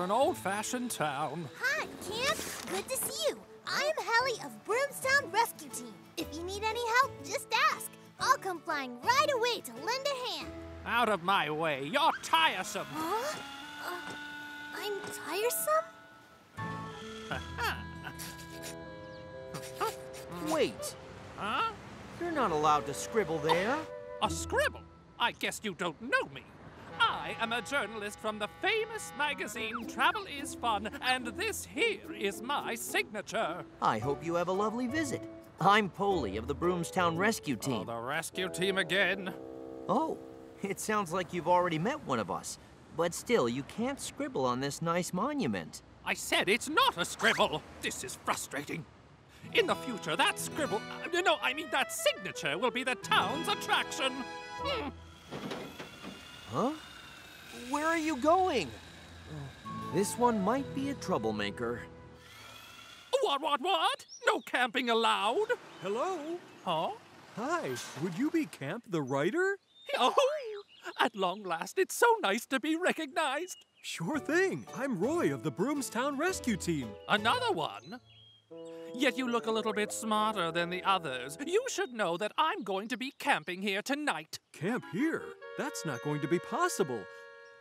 an old-fashioned town. Hi, Camp. Good to see you. I'm Helly of Broomstown Rescue Team. If you need any help, just ask. I'll come flying right away to lend a hand. Out of my way. You're tiresome. Huh? Uh, I'm tiresome? Wait. Huh? You're not allowed to scribble there. A scribble? I guess you don't know me. I am a journalist from the famous magazine Travel is Fun, and this here is my signature. I hope you have a lovely visit. I'm Poli of the Broomstown Rescue Oh, Team. the rescue team again. Oh, it sounds like you've already met one of us. But still, you can't scribble on this nice monument. I said it's not a scribble. This is frustrating. In the future, that scribble, uh, no, I mean that signature will be the town's attraction. Hmm. Huh? Where are you going? This one might be a troublemaker. What, what, what? No camping allowed? Hello? Huh? Hi, would you be Camp the writer? Oh, at long last, it's so nice to be recognized. Sure thing. I'm Roy of the Broomstown Rescue Team. Another one? Yet you look a little bit smarter than the others. You should know that I'm going to be camping here tonight. Camp here? That's not going to be possible.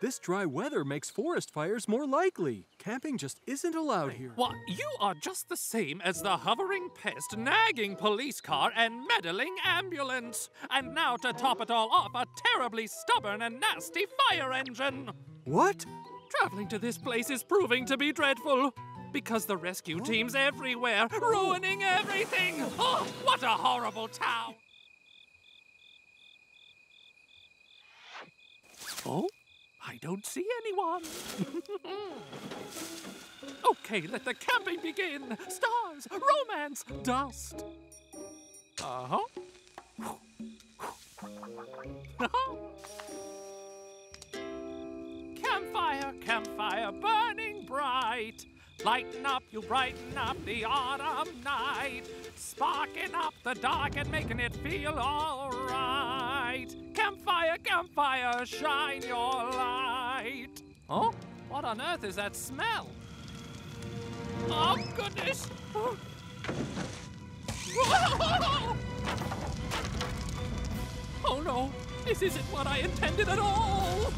This dry weather makes forest fires more likely. Camping just isn't allowed here. What? You are just the same as the hovering pest, nagging police car, and meddling ambulance. And now, to top it all off, a terribly stubborn and nasty fire engine. What? Traveling to this place is proving to be dreadful. Because the rescue team's everywhere, oh. ruining everything. Oh, what a horrible town. Oh, I don't see anyone. okay, let the camping begin. Stars, romance, dust. Uh huh. campfire, campfire, burning bright. Lighten up, you brighten up the autumn night. Sparking up the dark and making it feel alright. Campfire, campfire, shine your light. Oh, what on earth is that smell? Oh, goodness. Oh no, this isn't what I intended at all.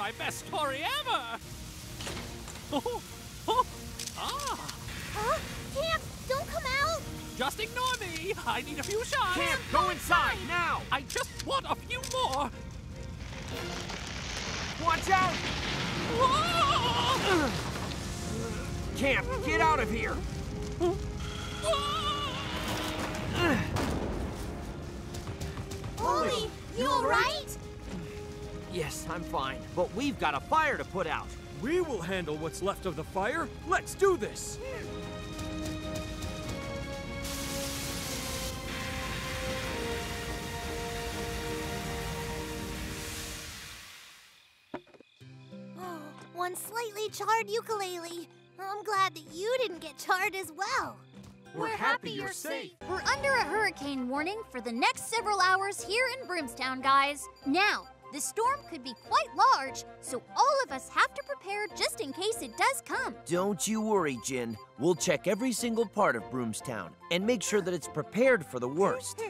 My best story ever. Oh, oh, ah, Huh? Camp, don't come out! just ignore me. I need a few shots. Camp, go inside, now! I just want a few more. Watch out! Whoa! Camp, get out of here! Poli, you alright? Yes, I'm fine. But we've got a fire to put out. We will handle what's left of the fire. Let's do this! Oh, one slightly charred ukulele. I'm glad that you didn't get charred as well. We're happy you're safe. We're under a hurricane warning for the next several hours here in Broomstown, guys. Now, the storm could be quite large, so all of us have to prepare just in case it does come. Don't you worry, Jin. We'll check every single part of Broomstown and make sure that it's prepared for the worst.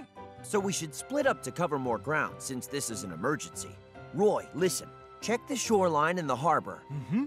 So we should split up to cover more ground since this is an emergency. Roy, listen. Check the shoreline and the harbor. Mm-hmm.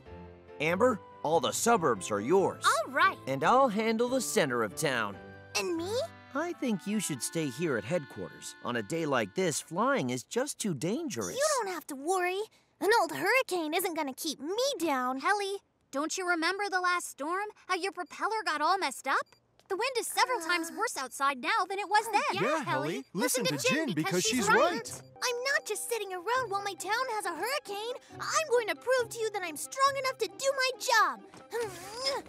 Amber, all the suburbs are yours. All right. And I'll handle the center of town. And me? I think you should stay here at headquarters. On a day like this, flying is just too dangerous. You don't have to worry. An old hurricane isn't gonna keep me down. Helly, don't you remember the last storm? How your propeller got all messed up? The wind is several uh, times worse outside now than it was oh, then. Yeah, Helly. Listen to Jin because she's right. I'm not just sitting around while my town has a hurricane. I'm going to prove to you that I'm strong enough to do my job.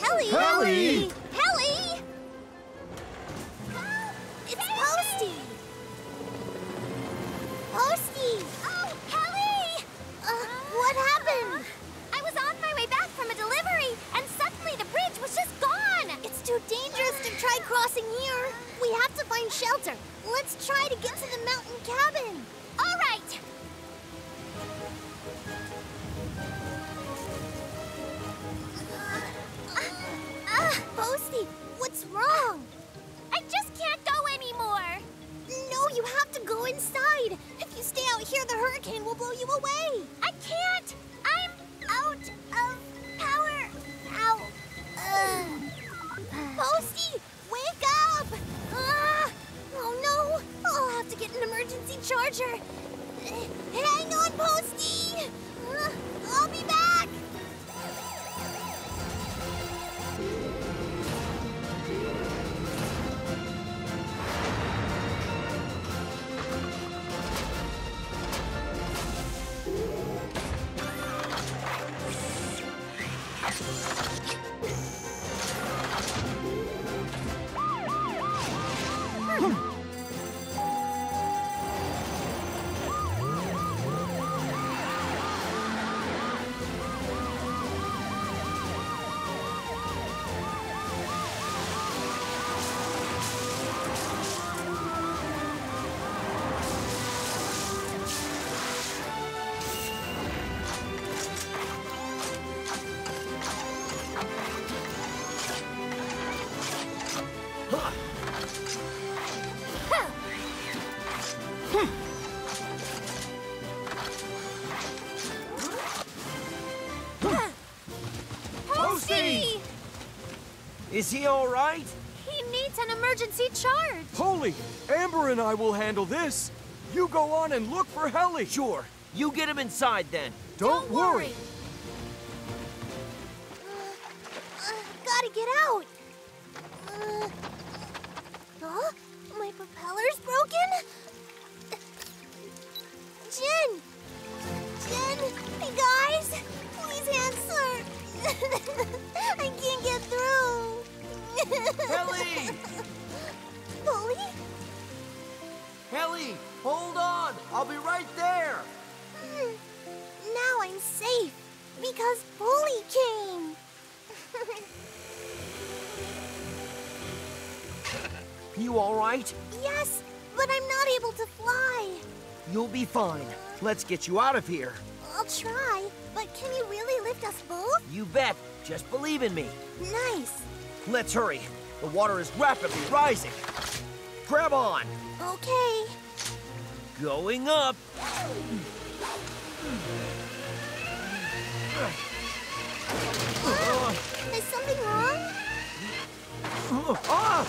Helly! Helly! Helly! It's Posty! Posty! Oh, Helly! Uh, what happened? I was on my way back from a delivery, and suddenly the bridge was just gone! It's too dangerous to try crossing here. We have to find shelter. Let's try to get to the mountain cabin. All right! Ah, Posty, what's wrong? I just can't go anymore! No, you have to go inside. If you stay out here, the hurricane will blow you away. I can't! I'm out of power! Ow. Uh, Posty, wake up! Ah, oh no, I'll have to get an emergency charger. Hang on, Posty! I'll be back! I will handle this. You go on and look for Helly. Sure. You get him inside then. Don't, worry. Uh, gotta get out. Uh, huh? My propeller's broken? Jin! Jin! Hey guys! Please answer! I can't get through! Helly! Poli? Helly, hold on. I'll be right there. Hmm. Now I'm safe because Poli came. You all right? yes, but I'm not able to fly. You'll be fine. Let's get you out of here. I'll try, but can you really lift us both? You bet. Just believe in me. Nice. Let's hurry. The water is rapidly rising. Grab on. Okay. Going up. Is something wrong? Ah!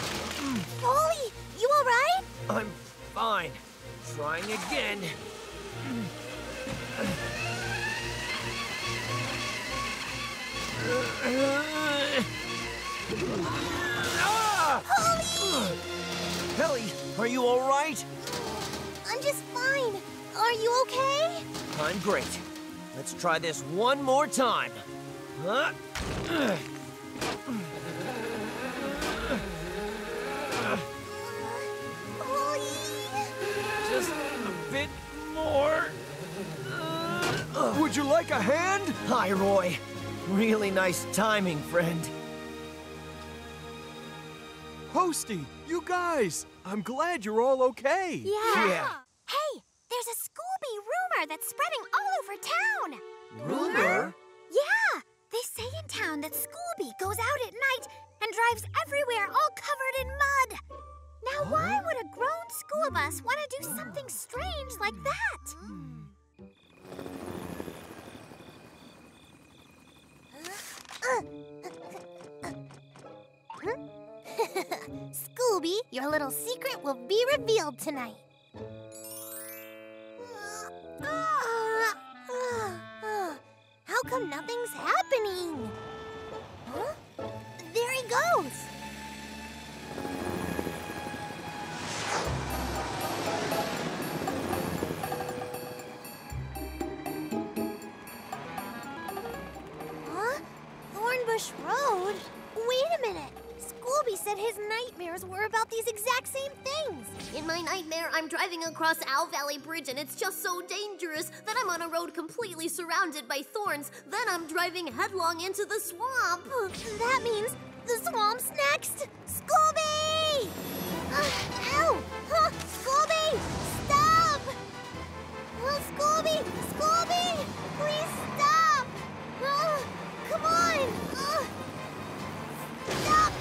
Poli, you all right? I'm fine. Trying again. Ah! Poli! Helly, are you all right? I'm just fine. Are you okay? I'm great. Let's try this one more time. Huh? Just a bit more. Would you like a hand? Hi, Roy. Really nice timing, friend. Posty, you guys! I'm glad you're all okay. Yeah. Hey, there's a Scooby rumor that's spreading all over town. Rumor? Yeah, they say in town that Scooby goes out at night and drives everywhere all covered in mud. Now, why would a grown school bus want to do something strange like that? Hmm. Uh, uh, Scooby, your little secret will be revealed tonight. How come nothing's happening? Huh? There he goes. Huh? Thornbush Road? Wait a minute. Scooby said his nightmares were about these exact same things. In my nightmare, I'm driving across Owl Valley Bridge and it's just so dangerous that I'm on a road completely surrounded by thorns. Then I'm driving headlong into the swamp. That means the swamp's next. Scooby! Uh, ow! Huh, Scooby! Stop! Oh, Scooby! Scooby! Please stop! Oh, come on! Uh, stop!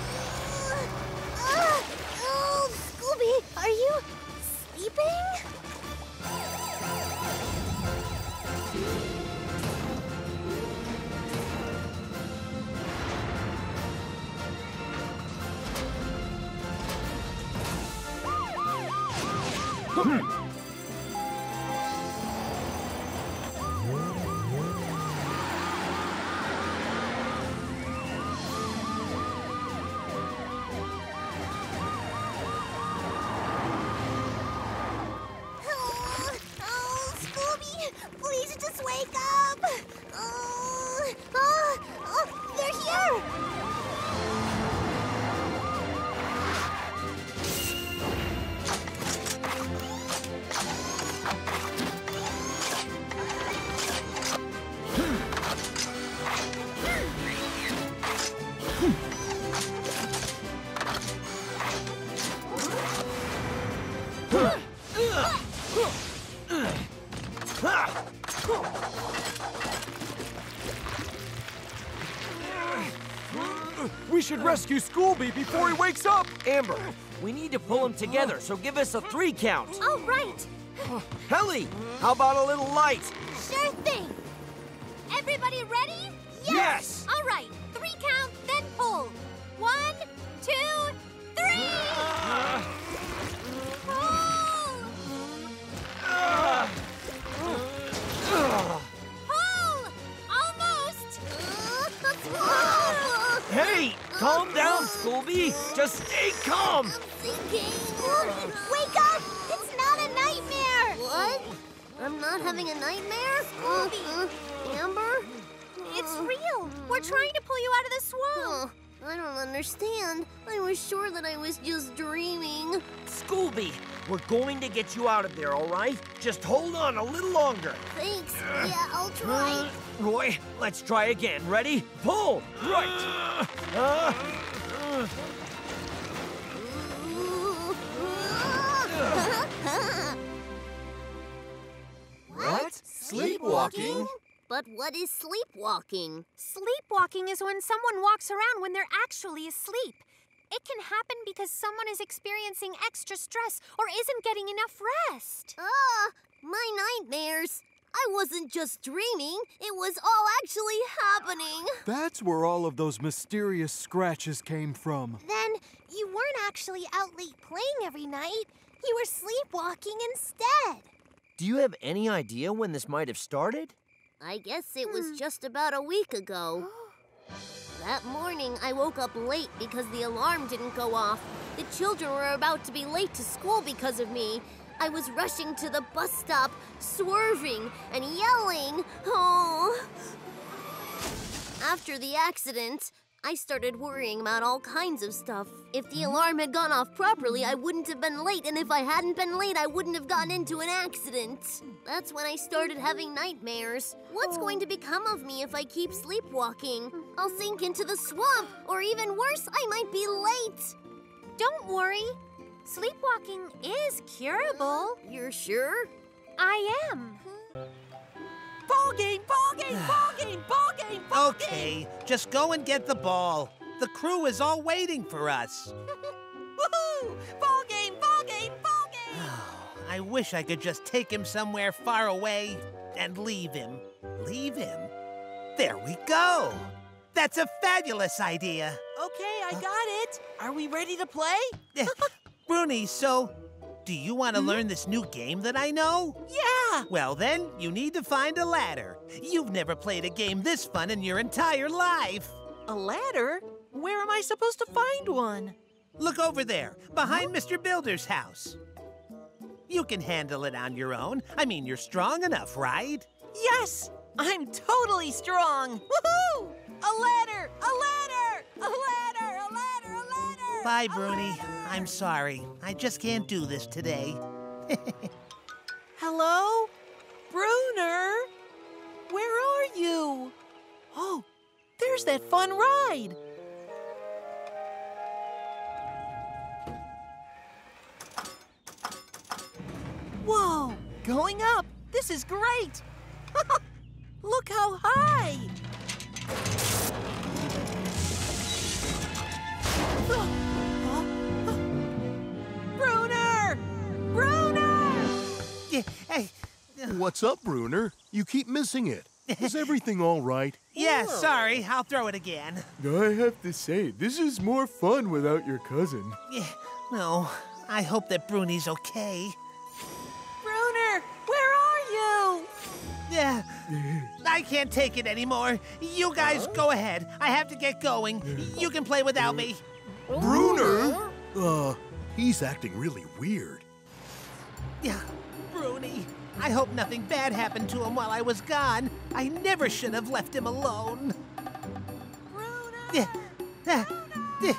Sleeping? Oh, hmm. Rescue Scooby before he wakes up! Amber, we need to pull him together, so give us a three count. All right, Helly, how about a little light? We're going to get you out of there, all right? Just hold on a little longer. Thanks. Yeah, I'll try. Roy, let's try again. Ready? Pull! Right! Uh, what? Sleepwalking? But what is sleepwalking? Sleepwalking is when someone walks around when they're actually asleep. It can happen because someone is experiencing extra stress or isn't getting enough rest. Ah, my nightmares. I wasn't just dreaming, it was all actually happening. That's where all of those mysterious scratches came from. Then you weren't actually out late playing every night. You were sleepwalking instead. Do you have any idea when this might have started? I guess it was just about a week ago. That morning, I woke up late because the alarm didn't go off. The children were about to be late to school because of me. I was rushing to the bus stop, swerving and yelling. Oh. After the accident, I started worrying about all kinds of stuff. If the alarm had gone off properly, I wouldn't have been late, and if I hadn't been late, I wouldn't have gotten into an accident. That's when I started having nightmares. What's going to become of me if I keep sleepwalking? I'll sink into the swamp, or even worse, I might be late. Don't worry. Sleepwalking is curable. You're sure? I am. Hmm. Ball game, ball game, ball game, ball game, ball game. Okay, just go and get the ball. The crew is all waiting for us. Woohoo! Ball game, ball game, ball game. I wish I could just take him somewhere far away and leave him. Leave him? There we go. That's a fabulous idea. Okay, I got it. Are we ready to play? Bruni, so do you want to hmm? learn this new game that I know? Yeah. Well, then, you need to find a ladder. You've never played a game this fun in your entire life. A ladder? Where am I supposed to find one? Look over there, behind Mr. Builder's house. You can handle it on your own. I mean, you're strong enough, right? Yes! I'm totally strong. Woohoo! A ladder! A ladder! A ladder! A ladder! Bye, Bruni. I'm sorry. I just can't do this today. Hello? Bruner? Where are you? Oh, there's that fun ride. Whoa, going up. This is great. Look how high. What's up, Bruner? You keep missing it. Is everything all right? yeah, sorry. I'll throw it again. I have to say, this is more fun without your cousin. Yeah, no, I hope that Bruni's okay. Bruner, where are you? Yeah, I can't take it anymore. You guys go ahead. I have to get going. You can play without me. Bruner? Uh, he's acting really weird. Yeah, Bruni. I hope nothing bad happened to him while I was gone. I never should have left him alone. Uh,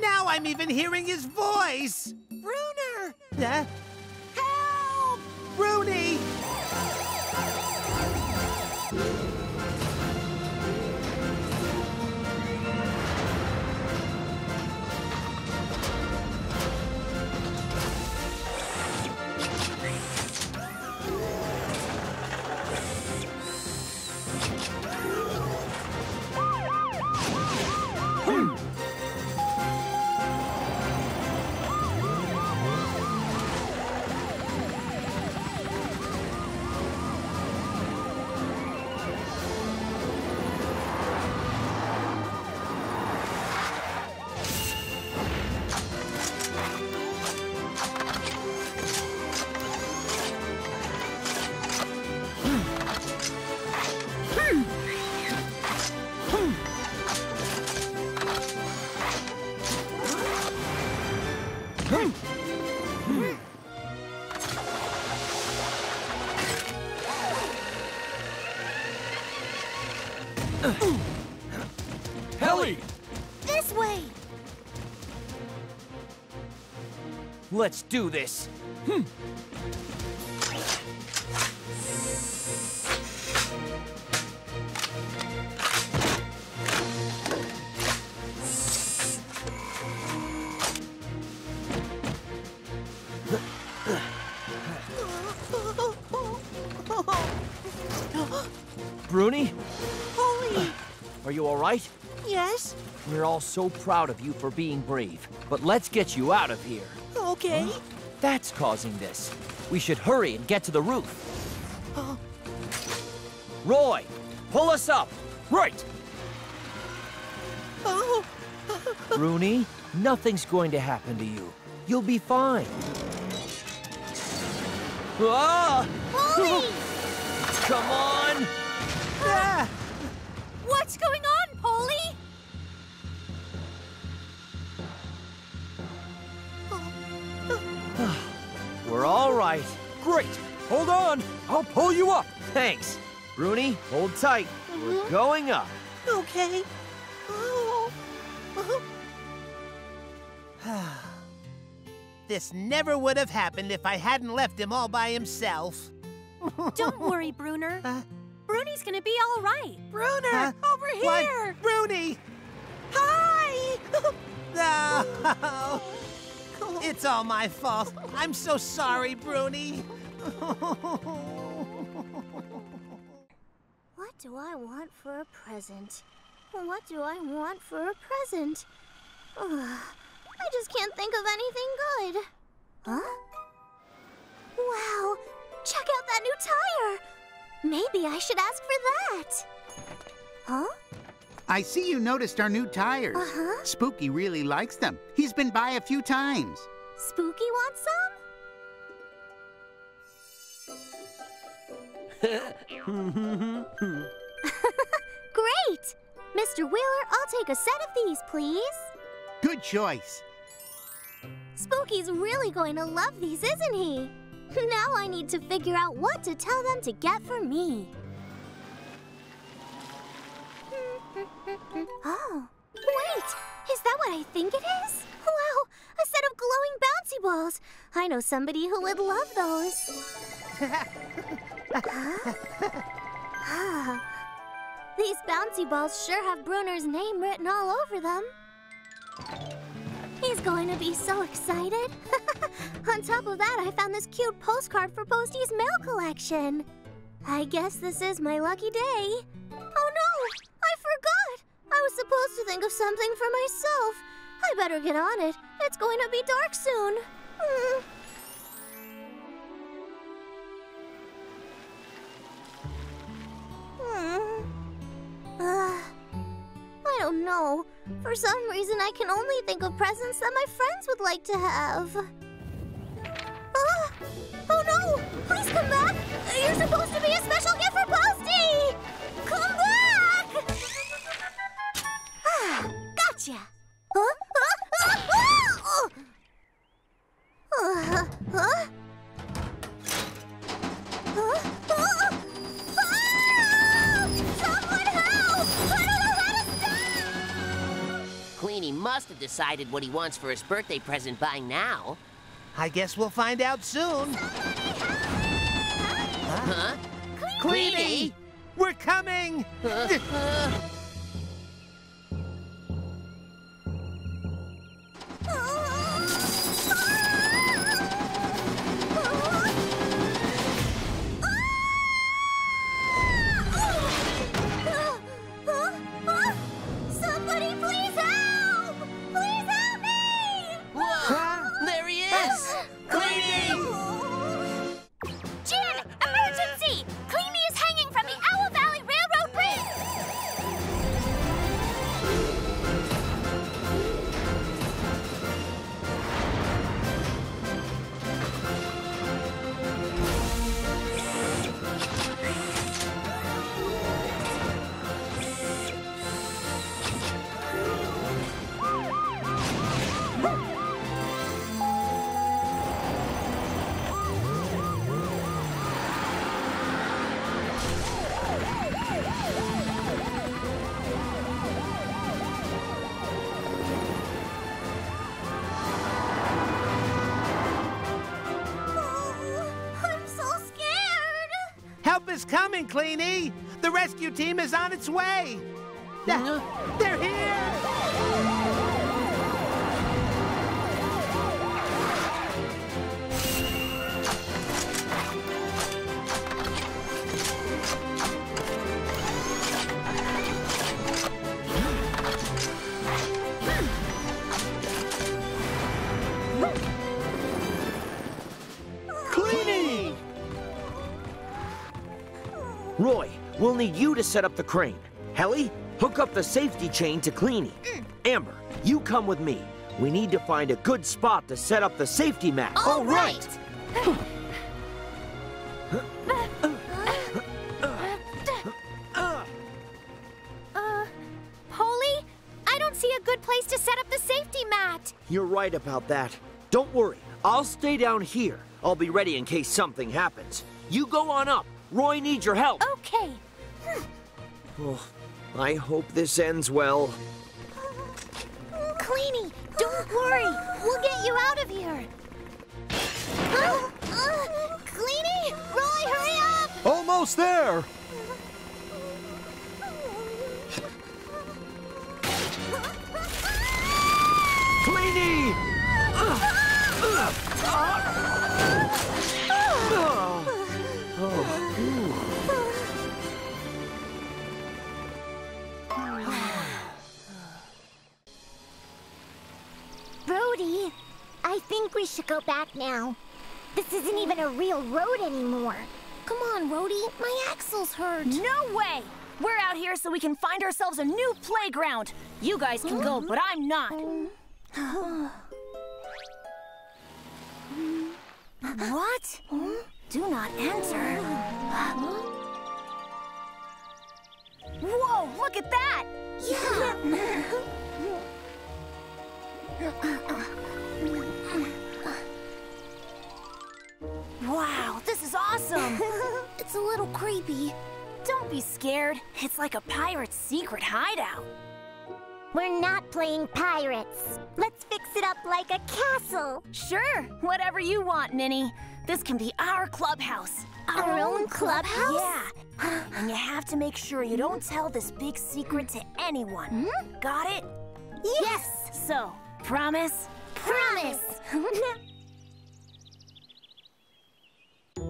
Now I'm even hearing his voice. Bruner! Huh? Help! Bruni! Let's do this. Hmm. Bruni, Holy! are you all right? Yes? We're all so proud of you for being brave, but let's get you out of here. Okay. That's causing this. We should hurry and get to the roof. Roy, pull us up. Right. Oh, Bruni, nothing's going to happen to you. You'll be fine. Ah! Come on! Ah, What's going on, all right. Great! Hold on! I'll pull you up! Thanks. Bruni, hold tight. We're going up. okay. Oh. this never would have happened if I hadn't left him all by himself. Don't worry, Bruner. Uh, Bruni's gonna be all right. Bruner, Huh? over what? here! Bruni! Hi! No! It's all my fault. I'm so sorry, Bruni. What do I want for a present? What do I want for a present? Ugh, I just can't think of anything good. Huh? Wow! Check out that new tire! Maybe I should ask for that. Huh? I see you noticed our new tires. Uh-huh. Spooky really likes them. He's been by a few times. Spooky wants some? Great! Mr. Wheeler, I'll take a set of these, please. Good choice. Spooky's really going to love these, isn't he? Now I need to figure out what to tell them to get for me. Oh, wait! Is that what I think it is? Wow, a set of glowing bouncy balls. I know somebody who would love those. Huh? Ah, These bouncy balls sure have Bruner's name written all over them. He's going to be so excited. On top of that, I found this cute postcard for Posty's mail collection. I guess this is my lucky day. Oh no! I forgot! I was supposed to think of something for myself. I better get on it. It's going to be dark soon. Uh, I don't know. For some reason, I can only think of presents that my friends would like to have. Ah! Oh no! Please come back! You're supposed to be a special gift for Posty! Gotcha! Huh? Uh, huh? Huh? Someone help! I don't know how to stop! Cleany must have decided what he wants for his birthday present by now. I guess we'll find out soon. Huh? Cleany! We're coming! Somebody The rescue team is on its way! They're here! Need you to set up the crane. Helly, hook up the safety chain to Cleany. Amber, you come with me. We need to find a good spot to set up the safety mat. All right. Uh, Poli, I don't see a good place to set up the safety mat. You're right about that. Don't worry, I'll stay down here. I'll be ready in case something happens. You go on up. Roy needs your help. Okay. Oh, I hope this ends well. Cleany, don't worry. We'll get you out of here. Uh, Cleany, Roy, hurry up! Almost there! Cleany! Ugh. Brody, think we should go back now. This isn't even a real road anymore. Come on, Rhodey. My axle's hurt. No way! We're out here so we can find ourselves a new playground. You guys can go, but I'm not. what? Do not enter. Whoa, look at that! Wow, this is awesome! It's a little creepy. Don't be scared. It's like a pirate's secret hideout. We're not playing pirates. Let's fix it up like a castle. Sure, whatever you want, Minnie. This can be our clubhouse. Our own clubhouse? Yeah. And you have to make sure you don't tell this big secret to anyone. Hmm? Got it? Yes. So, promise? Promise.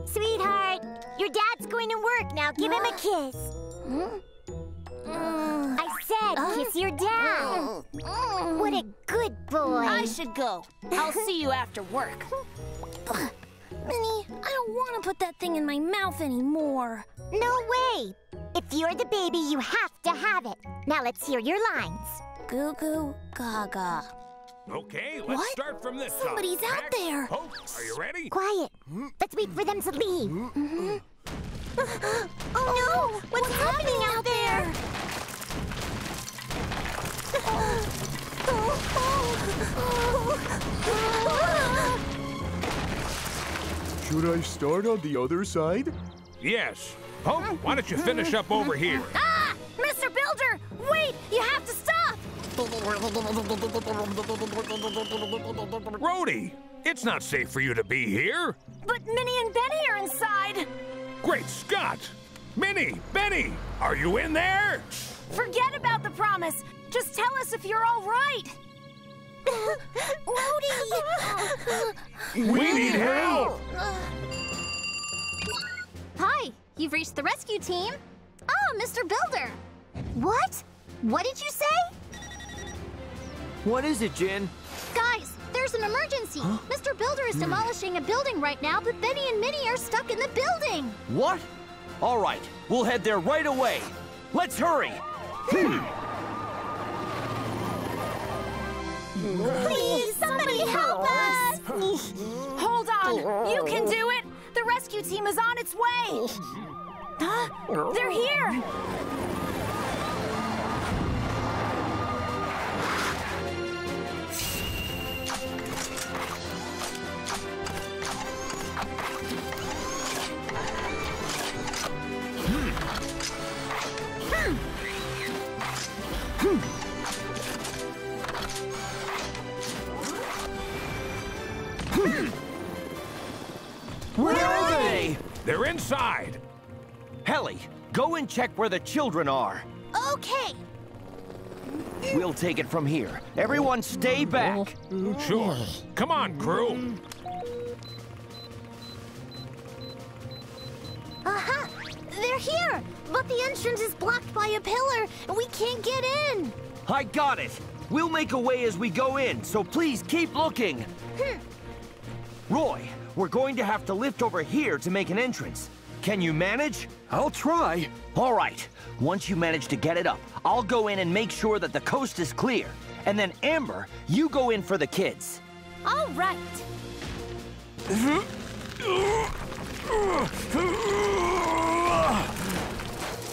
Sweetheart, your dad's going to work now. Give him a kiss. I said kiss your dad. Mm. What a good boy. I should go. I'll see you after work. Minnie, I don't want to put that thing in my mouth anymore. No way. If you're the baby, you have to have it. Now let's hear your lines. Goo goo gaga. Okay, let's What? start from this Somebody's side. out Max, there. Poke, are you ready? Quiet. Let's wait for them to leave. Oh no! What's, happening out there? Should I start on the other side? Yes. Poke, why don't you finish up over here? Ah! Mr. Builder! Wait! You have to stop! Rhodey, it's not safe for you to be here. But Minnie and Benny are inside! Great Scott! Minnie, Benny, are you in there? Forget about the promise! Just tell us if you're all right! We need help! Hi, you've reached the rescue team. Ah, oh, Mr. Builder. What? What did you say? What is it, Jin? Guys, there's an emergency. Mr. Builder is demolishing a building right now, but Benny and Minnie are stuck in the building. What? All right, we'll head there right away. Let's hurry. Hmm. Please, somebody help us. Hold on! You can do it! The rescue team is on its way! Huh? They're here! Inside. Helly, go and check where the children are. Okay. We'll take it from here. Everyone stay back. Sure. Come on, crew. Uh-huh. They're here, but the entrance is blocked by a pillar, and we can't get in. I got it. We'll make a way as we go in, so please keep looking. Roy, we're going to have to lift over here to make an entrance. Can you manage? I'll try. All right. Once you manage to get it up, I'll go in and make sure that the coast is clear. And then, Amber, you go in for the kids. All right!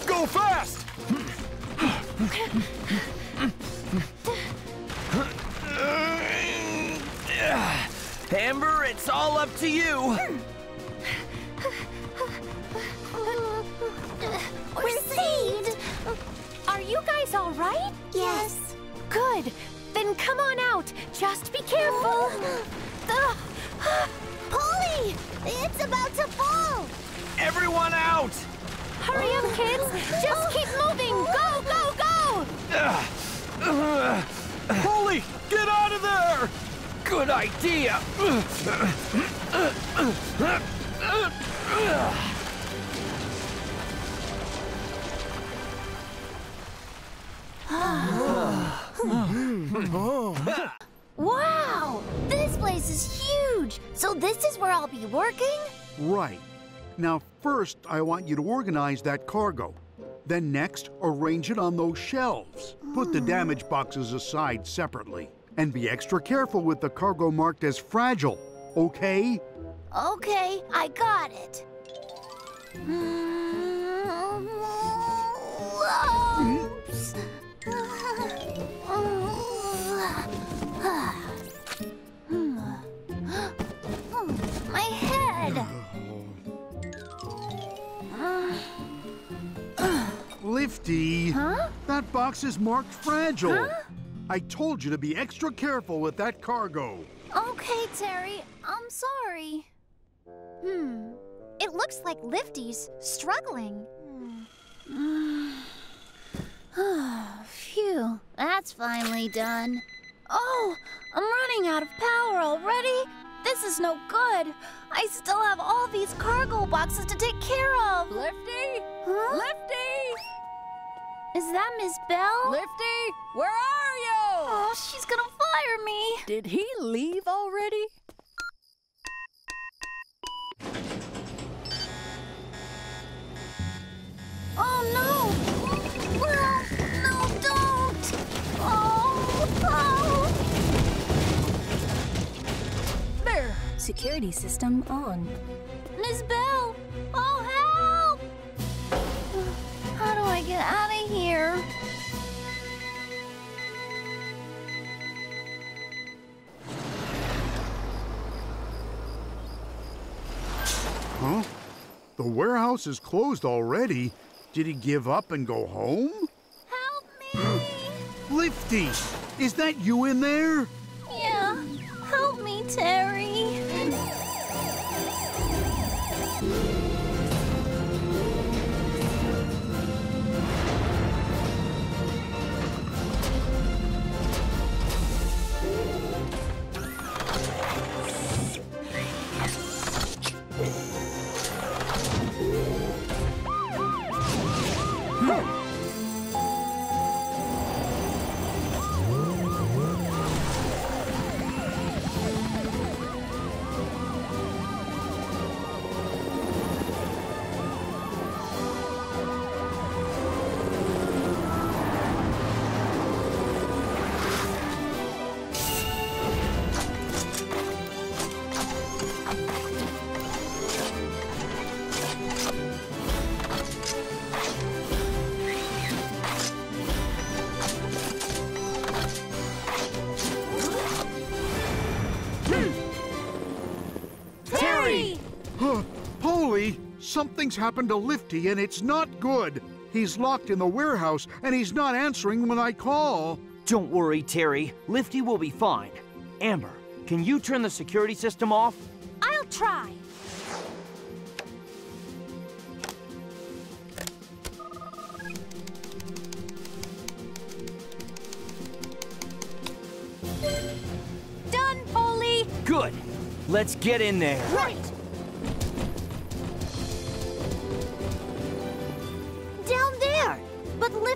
Go fast! Amber, it's all up to you. We're saved. Are you guys all right? Yes. Good. Then come on out. Just be careful. Ugh. Poli, it's about to fall. Everyone out! Hurry up, kids. Just keep moving. Go, go, go! Holy, get out of there! Good idea. Wow! This place is huge! So this is where I'll be working? Right. Now, first, I want you to organize that cargo. Then, next, arrange it on those shelves. Put the damaged boxes aside separately. And be extra careful with the cargo marked as fragile, okay? Okay, I got it. Oops. My head. Lifty! Huh? That box is marked fragile. Huh? I told you to be extra careful with that cargo. Okay, Terry, I'm sorry. Hmm. It looks like Lifty's struggling. Phew, that's finally done. Oh, I'm running out of power already. This is no good. I still have all these cargo boxes to take care of. Lifty? Huh? Lifty? Is that Miss Bell? Lifty? Where are you? Oh, she's gonna fire me. Did he leave already? Oh no! No, don't! Oh, oh! There. Security system on. Miss Bell! Get out of here? Huh? The warehouse is closed already. Did he give up and go home? Help me! Lifty! Is that you in there? Yeah, help me, Terry. Terry! Something's happened to Lifty and it's not good. He's locked in the warehouse and he's not answering when I call. Don't worry, Terry. Lifty will be fine. Amber, can you turn the security system off? I'll try. Done, Poli. Good. Let's get in there. Right.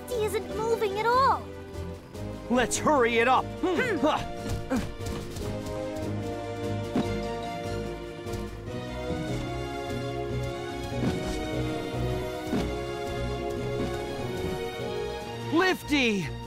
Lifty isn't moving at all. Let's hurry it up. Hmm. Hmm. Huh. Lifty! Lifty,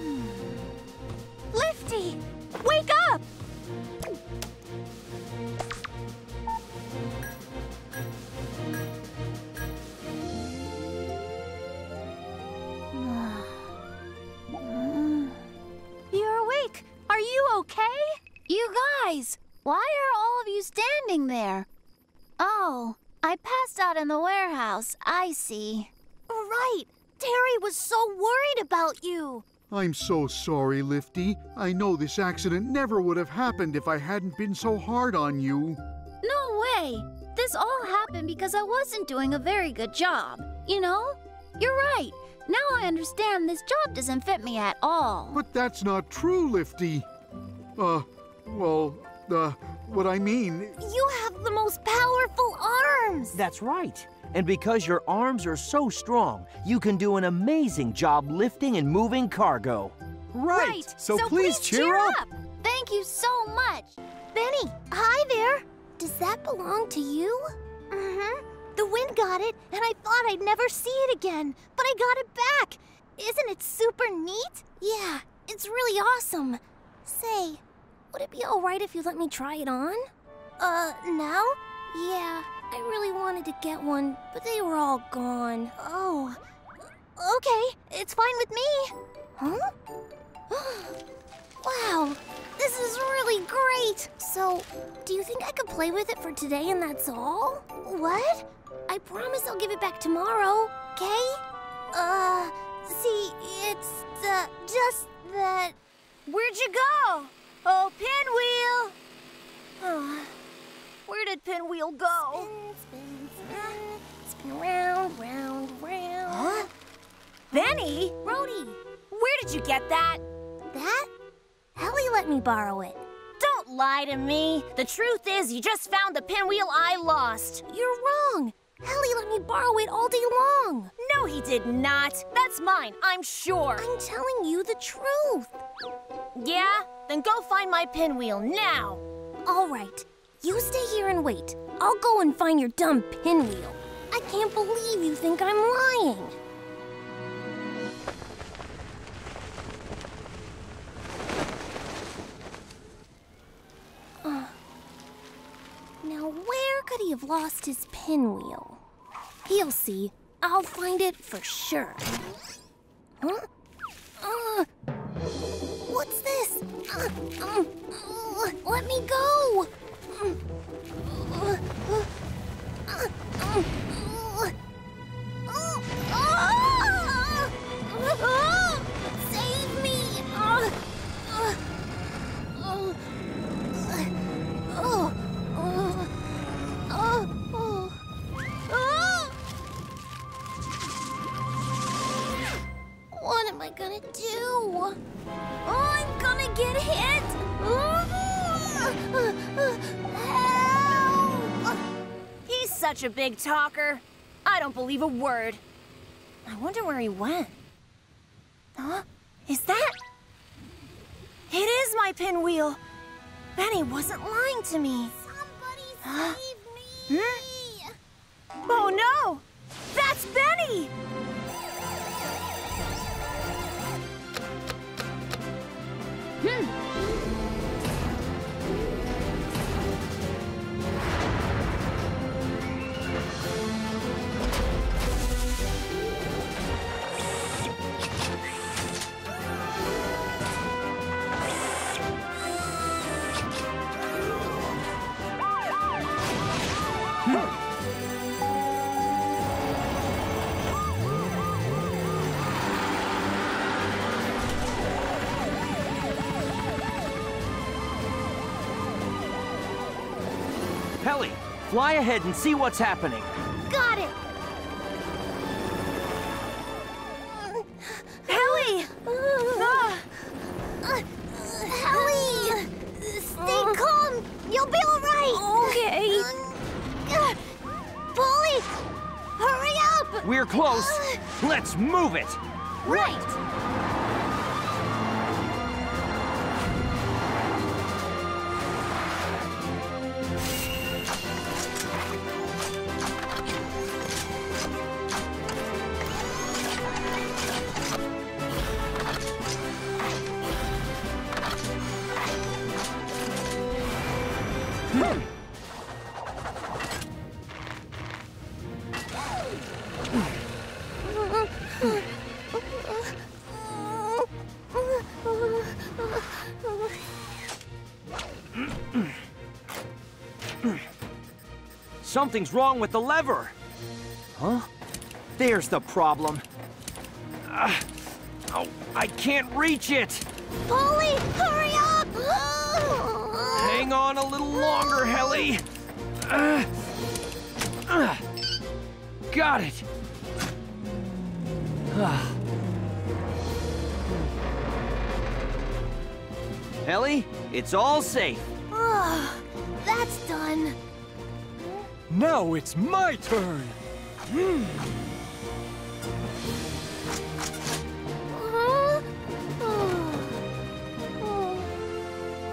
okay? You guys, why are all of you standing there? Oh, I passed out in the warehouse. I see. Right. Terry was so worried about you. I'm so sorry, Lifty. I know this accident never would have happened if I hadn't been so hard on you. No way! This all happened because I wasn't doing a very good job. You know? You're right. Now I understand this job doesn't fit me at all. But that's not true, Lifty. Uh, well, uh, what I mean. You have the most powerful arms! That's right. And because your arms are so strong, you can do an amazing job lifting and moving cargo. Right. right. So, please, cheer, up. Thank you so much. Benny, hi there. Does that belong to you? Mm-hmm. The wind got it, and I thought I'd never see it again, but I got it back. Isn't it super neat? Yeah, it's really awesome. Say, would it be all right if you let me try it on? Uh, now? Yeah, I really wanted to get one, but they were all gone. Oh, okay, it's fine with me. Huh? wow, this is really great. So, do you think I could play with it for today and that's all? What? I promise I'll give it back tomorrow, okay? Uh, see, it's, uh, just that... Where'd you go? Oh, Pinwheel! Oh, where did Pinwheel go? Spin, spin, spin, spin round, round, round. Huh? Benny? Brody, Where did you get that? that? Helly let me borrow it. Don't lie to me. The truth is, you just found the pinwheel I lost. You're wrong. Helly let me borrow it all day long. No, he did not. That's mine, I'm sure. I'm telling you the truth. Yeah? Then go find my pinwheel now. All right, you stay here and wait. I'll go and find your dumb pinwheel. I can't believe you think I'm lying. Uh, now, where could he have lost his pinwheel? He'll see. I'll find it for sure. Huh? Uh, what's this? Uh, um, such a big talker. I don't believe a word. I wonder where he went. Fly ahead and see what's happening. Something's wrong with the lever. Huh? There's the problem. Ah, oh, I can't reach it. Poli, hurry up! Hang on a little longer, Helly. Ah, ah, got it. Ah. Helly, it's all safe. Now it's my turn. Hmm. Huh? Oh.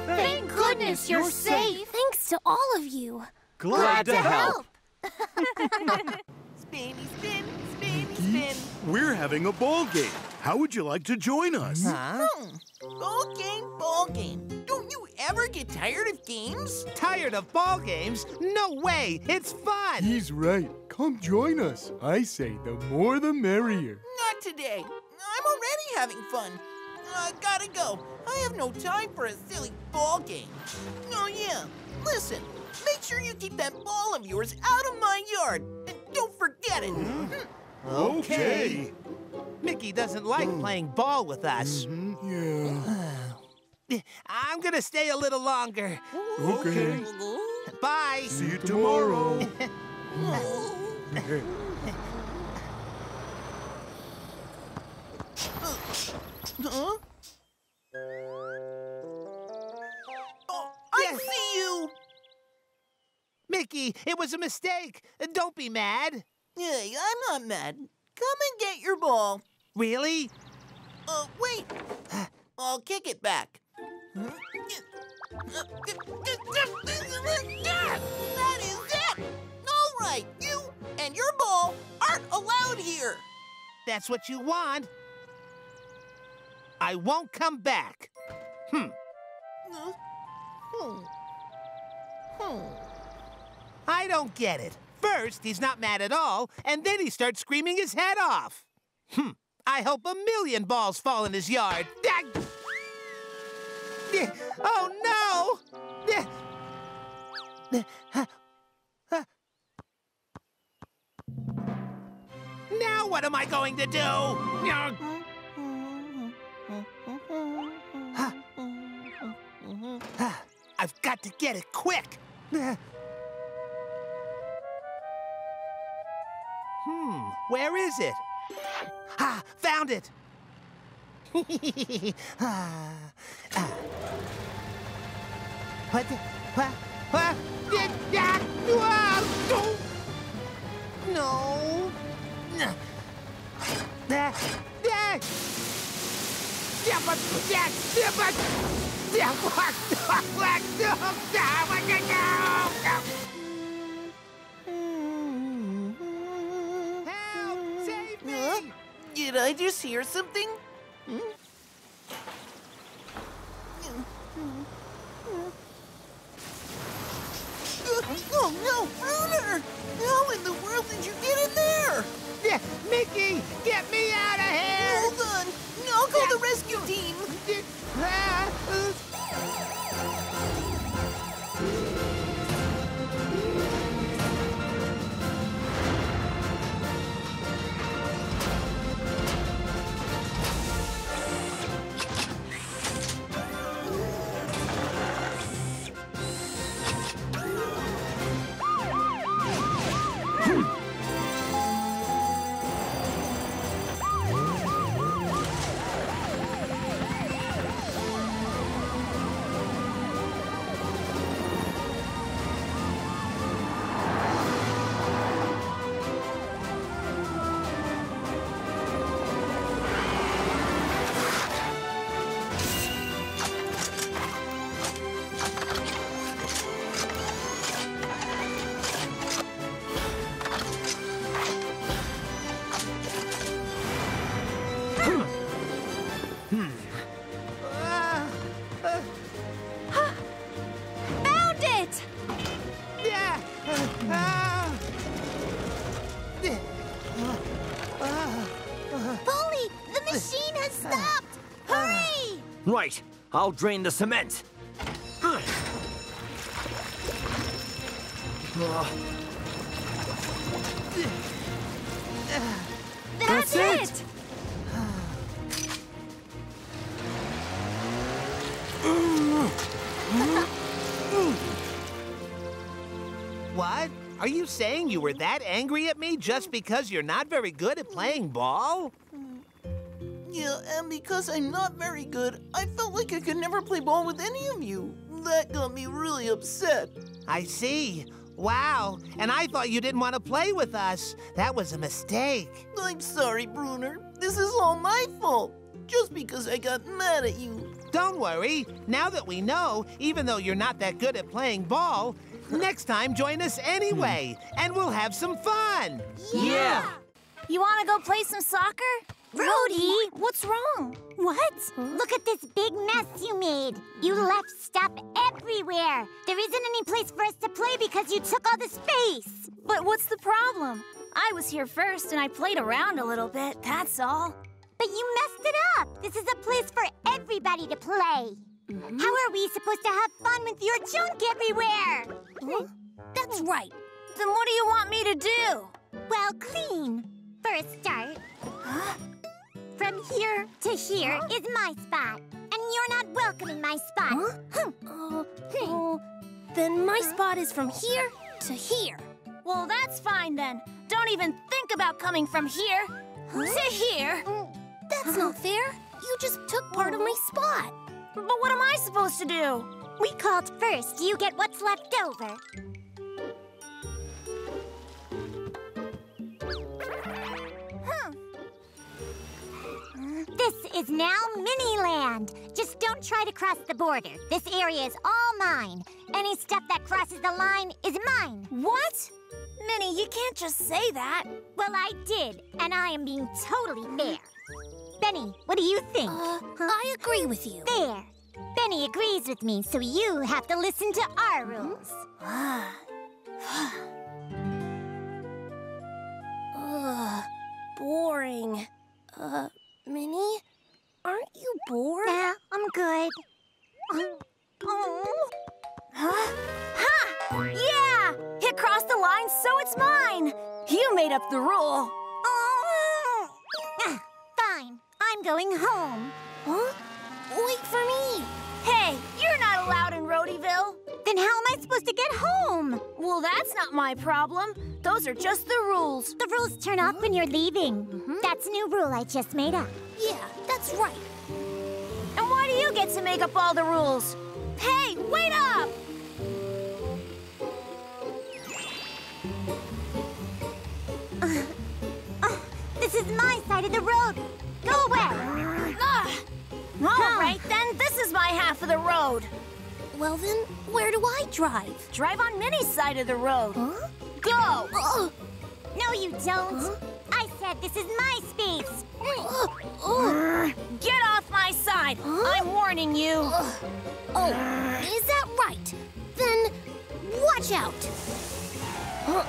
Thank goodness you're safe. Thanks to all of you. Glad, to help. Spinny spin, spinny spin. We're having a ball game. How would you like to join us? Huh? Hmm. Ball game, ball game. Don't you ever get tired of games? Tired of ball games? No way! It's fun! He's right. Come join us. I say the more the merrier. Not today. I'm already having fun. I gotta go. I have no time for a silly ball game. Oh, yeah. Listen, make sure you keep that ball of yours out of my yard. And don't forget it. Hmm. Okay. Mickey doesn't like hmm. playing ball with us. Mm-hmm. Yeah. I'm gonna stay a little longer. Okay. Bye. See you tomorrow. Huh? Oh, I see you! Mickey, it was a mistake. Don't be mad. Hey, I'm not mad. Come and get your ball. Really? Uh, wait. I'll kick it back. That is it! All right, you and your ball aren't allowed here. That's what you want. I won't come back. Hmm. Hmm. Hmm. I don't get it. First, he's not mad at all, and then he starts screaming his head off. Hmm. I hope a million balls fall in his yard. Oh no! Now what am I going to do? I've got to get it quick. Hmm, where is it? Ah, found it! ah, ah. What? What? What? Did that? No! No! But yeah, what? What? No! Ah, what? No! No! Help! Save me! Huh? Did I just hear something? Oh no, Bruner! How in the world did you get in there? Yeah, Mickey, get me out of here! Hold on, I'll call the rescue team. Ah, I'll drain the cement. Ugh. That's, it! What? Are you saying you were that angry at me just because you're not very good at playing ball? Yeah, and because I'm not very good, I felt like I could never play ball with any of you. That got me really upset. I see. Wow. And I thought you didn't want to play with us. That was a mistake. I'm sorry, Bruner. This is all my fault. Just because I got mad at you. Don't worry. Now that we know, even though you're not that good at playing ball, next time join us anyway, and we'll have some fun. Yeah. You want to go play some soccer? Rhodey! What's wrong? What? Look at this big mess you made. You left stuff everywhere. There isn't any place for us to play because you took all the space. But what's the problem? I was here first and I played around a little bit, that's all. But you messed it up. This is a place for everybody to play. Mm-hmm. How are we supposed to have fun with your junk everywhere? That's right. Then what do you want me to do? Well, clean. For a start. From here to here is my spot. And you're not welcome in my spot. Huh? Uh, oh, then my spot is from here to here. Well, that's fine then. Don't even think about coming from here to here. That's not fair. You just took part of my spot. But what am I supposed to do? We called first. You get what's left over. Is now Miniland. Just don't try to cross the border. This area is all mine. Any stuff that crosses the line is mine. What? Minnie, you can't just say that. Well, I did, and I am being totally fair. Benny, what do you think? Uh, I agree with you. There. Benny agrees with me, so you have to listen to our rules. Ugh, boring. Uh, Minnie, aren't you bored? Yeah, I'm good. Oh. Huh? Ha! Yeah! It crossed the line, so it's mine! You made up the rule. Oh. Ah, Fine, I'm going home. Huh? Wait for me. Hey, you're not allowed Then how am I supposed to get home? Well, that's not my problem. Those are just the rules. The rules turn off when you're leaving. Mm-hmm. That's a new rule I just made up. Yeah, that's right. And why do you get to make up all the rules? Hey, wait up! Uh, this is my side of the road. Go away. Ah! All ah. right, then, this is my half of the road. Well then, where do I drive? Drive on Minnie's side of the road. Huh? Go! Ugh. No, you don't. I said this is my space. Ugh. Ugh. Get off my side! I'm warning you. Ugh. Oh, is that right? Then, watch out. Huh.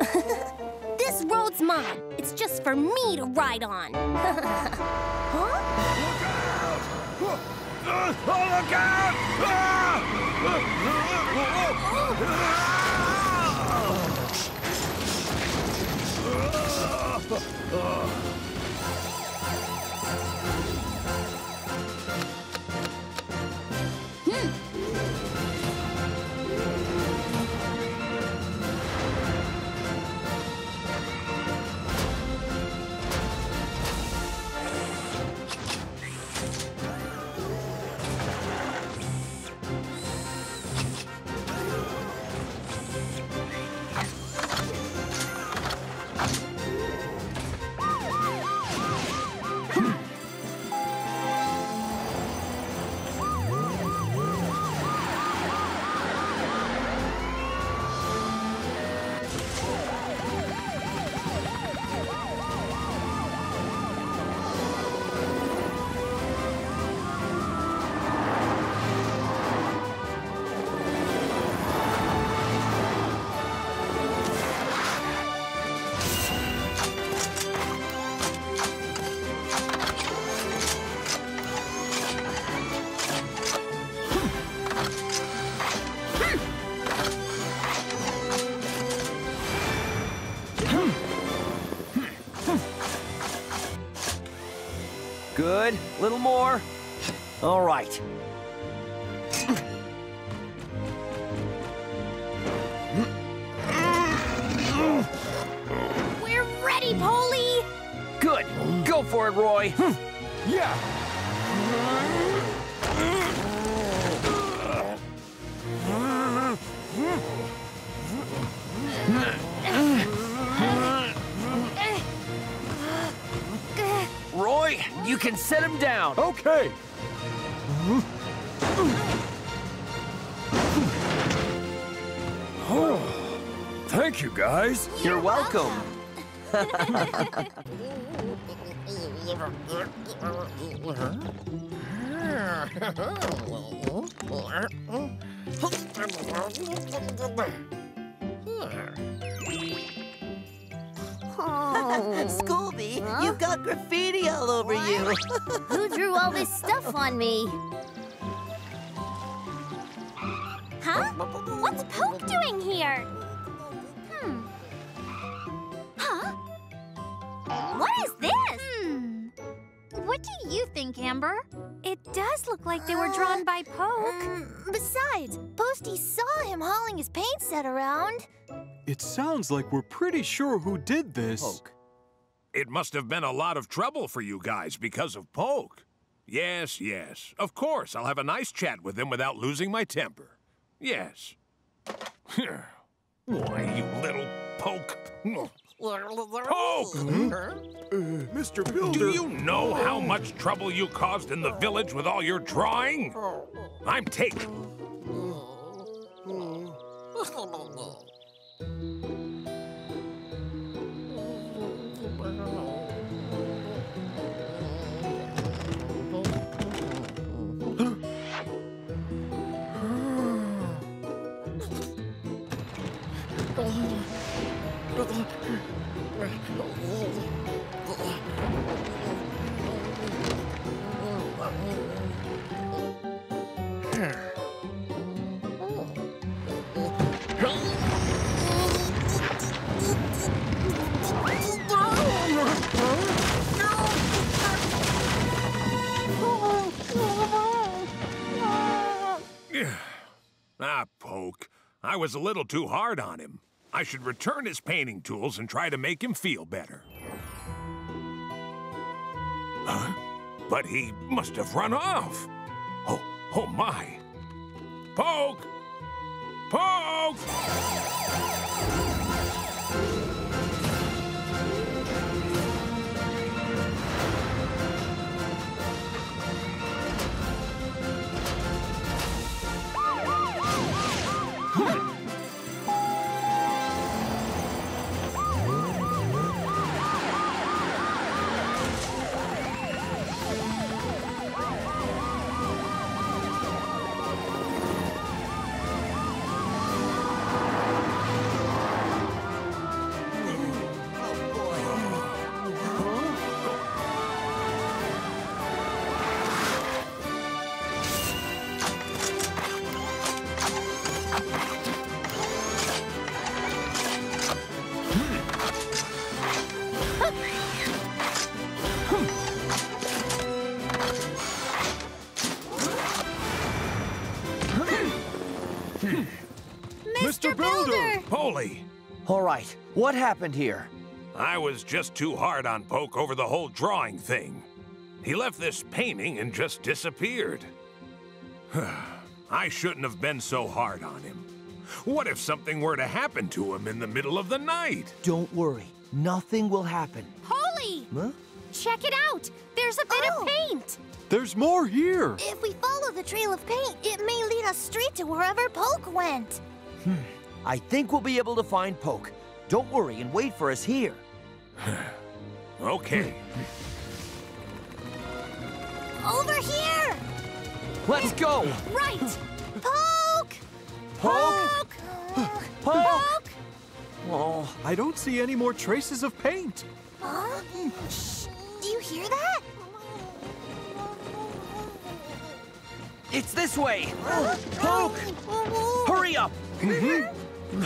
this road's mine. It's just for me to ride on. huh? look out! Good. Little more. All right. Okay. Oh, thank you, guys. You're welcome. Scooby, you've got graffiti all over you. Who drew all this stuff on me? Huh? What's Poke doing here? Hmm. Huh? What is this? Hmm. What do you think, Amber? It does look like they were drawn by Poke. Mm, Besides, Posty saw him hauling his paint set around. It sounds like we're pretty sure who did this. Poke. It must have been a lot of trouble for you guys because of Poke. Yes, yes. Of course, I'll have a nice chat with him without losing my temper. Yes. Why, you little Poke. Poke! Mr. Builder. Do you know how much trouble you caused in the village with all your drawing? I'm taken. I was a little too hard on him. I should return his painting tools and try to make him feel better. Huh? But he must have run off. Oh, oh my. Poke! Poke! Mr. Builder! Poli! All right, what happened here? I was just too hard on Poke over the whole drawing thing. He left this painting and just disappeared. I shouldn't have been so hard on him. What if something were to happen to him in the middle of the night? Don't worry, nothing will happen. Holy! Huh? Check it out! There's a bit Oh. of paint! There's more here. If we follow the trail of paint, it may lead us straight to wherever Poke went. Hmm. I think we'll be able to find Poke. Don't worry and wait for us here. Okay. Over here! Let's go! Right! Poke! Poke! Poke! Poke! Oh, I don't see any more traces of paint. Huh? Shh! Do you hear that? it's this way! Poke! Hurry up! Mm-hmm. You're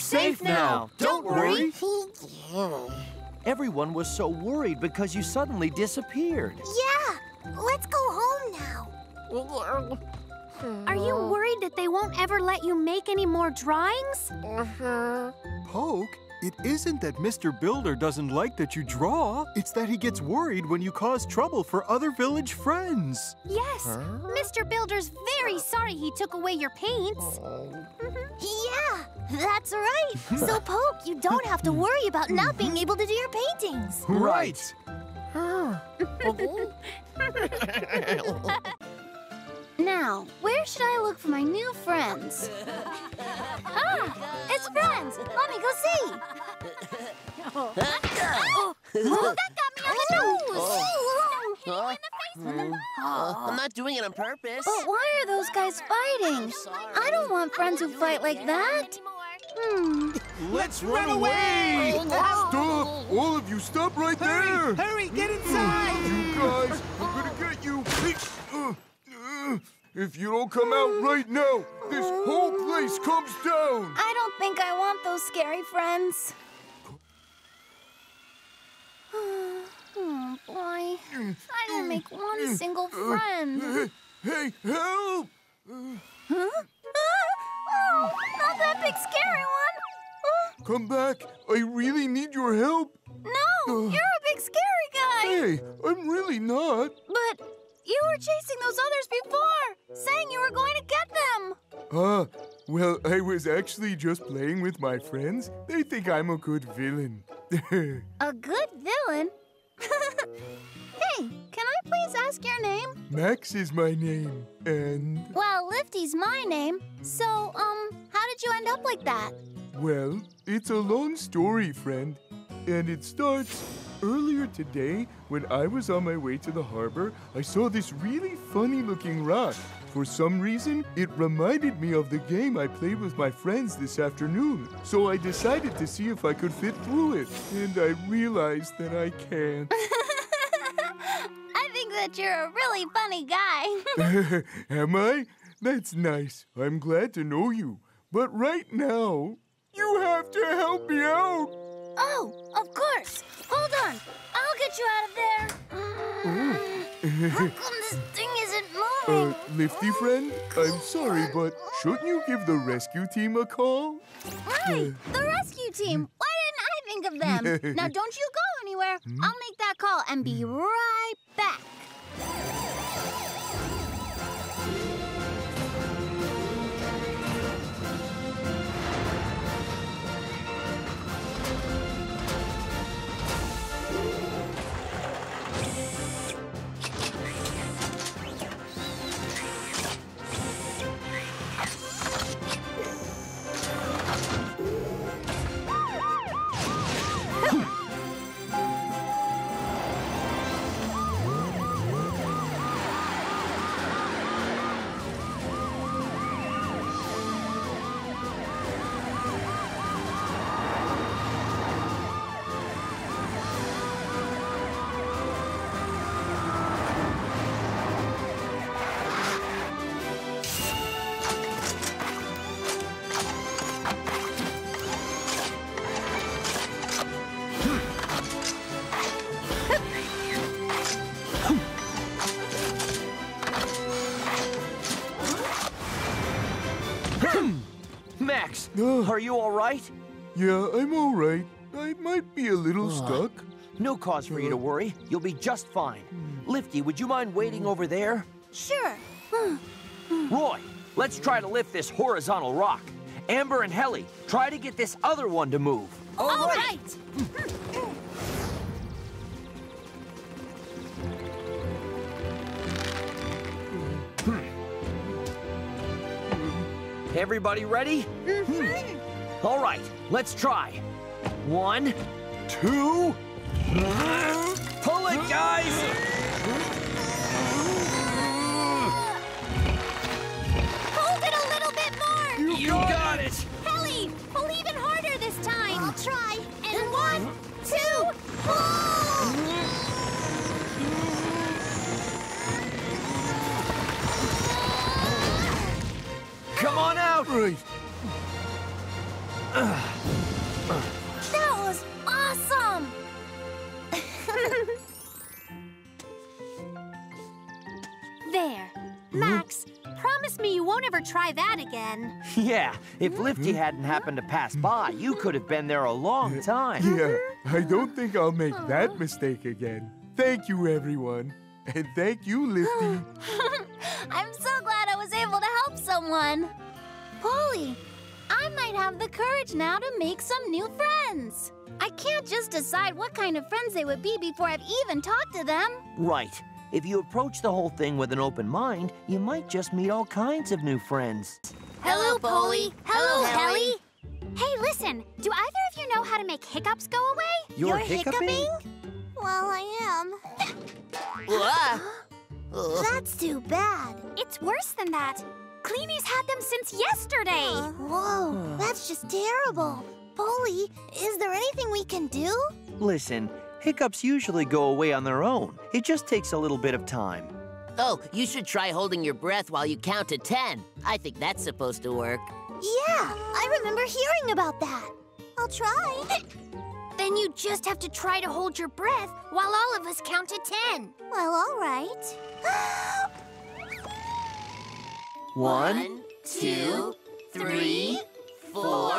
safe now. Don't worry. Everyone was so worried because you suddenly disappeared. Yeah! Let's go home now. Are you worried that they won't ever let you make any more drawings? Uh-huh. Poke, It isn't that Mr. Builder doesn't like that you draw. It's that he gets worried when you cause trouble for other village friends. Yes, huh? Mr. Builder's very sorry he took away your paints. Yeah, that's right. so, Poke, you don't have to worry about not being able to do your paintings. Right. Now, where should I look for my new friends? ah, it's friends. Let me go see. Oh, that got me on the nose! Huh? Uh, I'm not doing it on purpose. But why are those guys fighting? I don't want friends who fight like that. Hmm. Let's run away! Stop! All of you, stop right there! Hurry, get inside! You guys, I'm gonna get you! Uh, uh, If you don't come out right now, this whole place comes down! I don't think I want those scary friends. oh, boy. I didn't make one single friend. Hey, help! Huh? Oh, not that big scary one. Come back! I really need your help! No, you're a big scary guy. Hey, I'm really not. But you were chasing those others before, saying you were going to get them. Ah, well, I was actually just playing with my friends. They think I'm a good villain. A good villain? hey, can I please ask your name? Max is my name, and, Well, Lifty's my name. So, um, how did you end up like that? well, it's a long story, friend. And it starts earlier today when I was on my way to the harbor. I saw this really funny looking rock. For some reason, it reminded me of the game I played with my friends this afternoon. So I decided to see if I could fit through it. And I realized that I can't. I think that you're a really funny guy. Am I? That's nice. I'm glad to know you. But right now, you have to help me out. Oh, of course. Hold on. I'll get you out of there. How come this thing isn't moving? Uh. Lifty friend, I'm sorry, but shouldn't you give the rescue team a call? Right, the rescue team. Why didn't I think of them? now, don't you go anywhere. I'll make that call and be right back. Yeah, I'm all right. I might be a little stuck. No cause for you to worry. You'll be just fine. Hmm. Lifty, would you mind waiting over there? Sure. Roy, let's try to lift this horizontal rock. Amber and Helly, try to get this other one to move. All right. Everybody ready? Mm-hmm. Hmm. All right, let's try. One, two, pull it, guys! Hold it a little bit more! You got it! Helly, pull even harder this time! I'll try. And one, two, pull! Come on out! Right. That was awesome. There. Max, promise me you won't ever try that again. Yeah, if Lifty hadn't happened to pass by, you could have been there a long time. Yeah, I uh-huh. don't think I'll make that uh-huh. mistake again. Thank you, everyone. And thank you, Lifty. I'm so glad I was able to help someone. Poli, I might have the courage now to make some new friends. I can't just decide what kind of friends they would be before I've even talked to them. Right. If you approach the whole thing with an open mind, you might just meet all kinds of new friends. Hello, Poli. Hello, Helly. Helly. Hey, listen. Do either of you know how to make hiccups go away? You're hiccuping? Well, I am. Whoa. That's too bad. It's worse than that. Cleany's had them since yesterday. Whoa, that's just terrible. Poli, is there anything we can do? Listen, hiccups usually go away on their own. It just takes a little bit of time. Oh, you should try holding your breath while you count to ten. I think that's supposed to work. Yeah, I remember hearing about that. I'll try. Then you just have to try to hold your breath while all of us count to ten. Well, all right. One, two, three, four,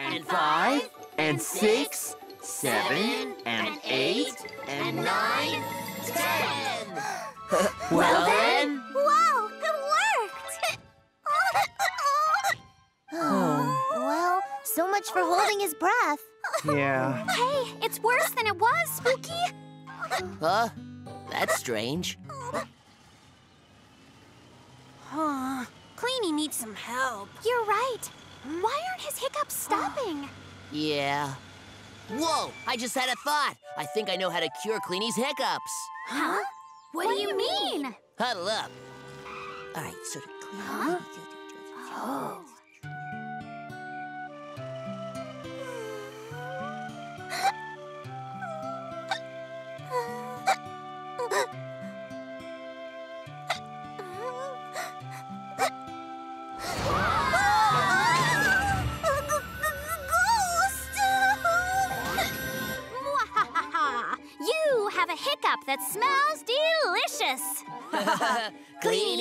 and five, and six, seven, and eight, and nine, ten. Well then. Wow, it worked! Oh. well, so much for holding his breath. Yeah. Hey, it's worse than it was, Spooky. Huh? That's strange. Huh. Needs some help. You're right. Why aren't his hiccups stopping? Yeah. Whoa! I just had a thought. I think I know how to cure Cleany's hiccups. Huh? What, do you mean? Huddle up. All right, so to clean. Oh. Cleany,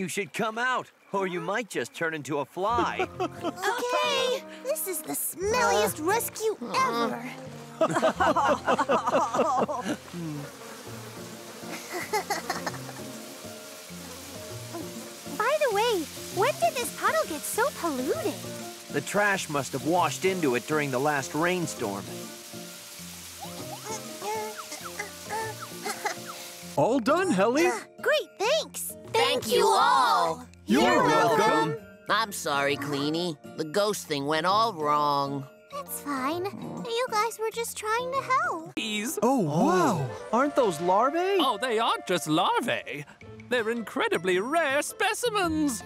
You should come out, or you might just turn into a fly. Okay, this is the smelliest rescue ever. By the way, when did this puddle get so polluted? the trash must have washed into it during the last rainstorm. All done, Helly. Great, thanks. Thank you all. You're welcome. I'm sorry, Cleany. The ghost thing went all wrong. That's fine. You guys were just trying to help. These. Oh, wow. Aren't those larvae? Oh, they aren't just larvae. They're incredibly rare specimens.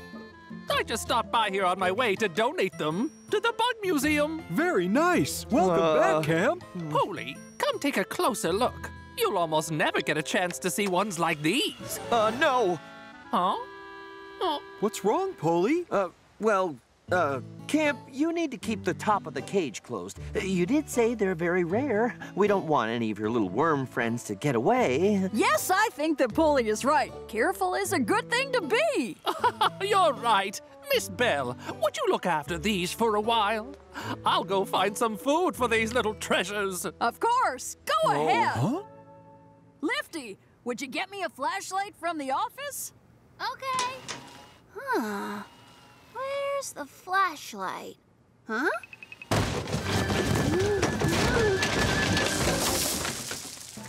I just stopped by here on my way to donate them to the Bug Museum. Very nice. Welcome Uh, back, Camp. Poli, come take a closer look. You'll almost never get a chance to see ones like these. Uh, no. Huh? Oh, What's wrong, Poli? Uh, well, uh, Camp, you need to keep the top of the cage closed. You did say they're very rare. We don't want any of your little worm friends to get away. Yes, I think that Poli is right. Careful is a good thing to be. you're right. Miss Bell, would you look after these for a while? I'll go find some food for these little treasures. Of course. Go ahead. Huh? Lifty, would you get me a flashlight from the office? Okay. Huh. Where's the flashlight? Huh?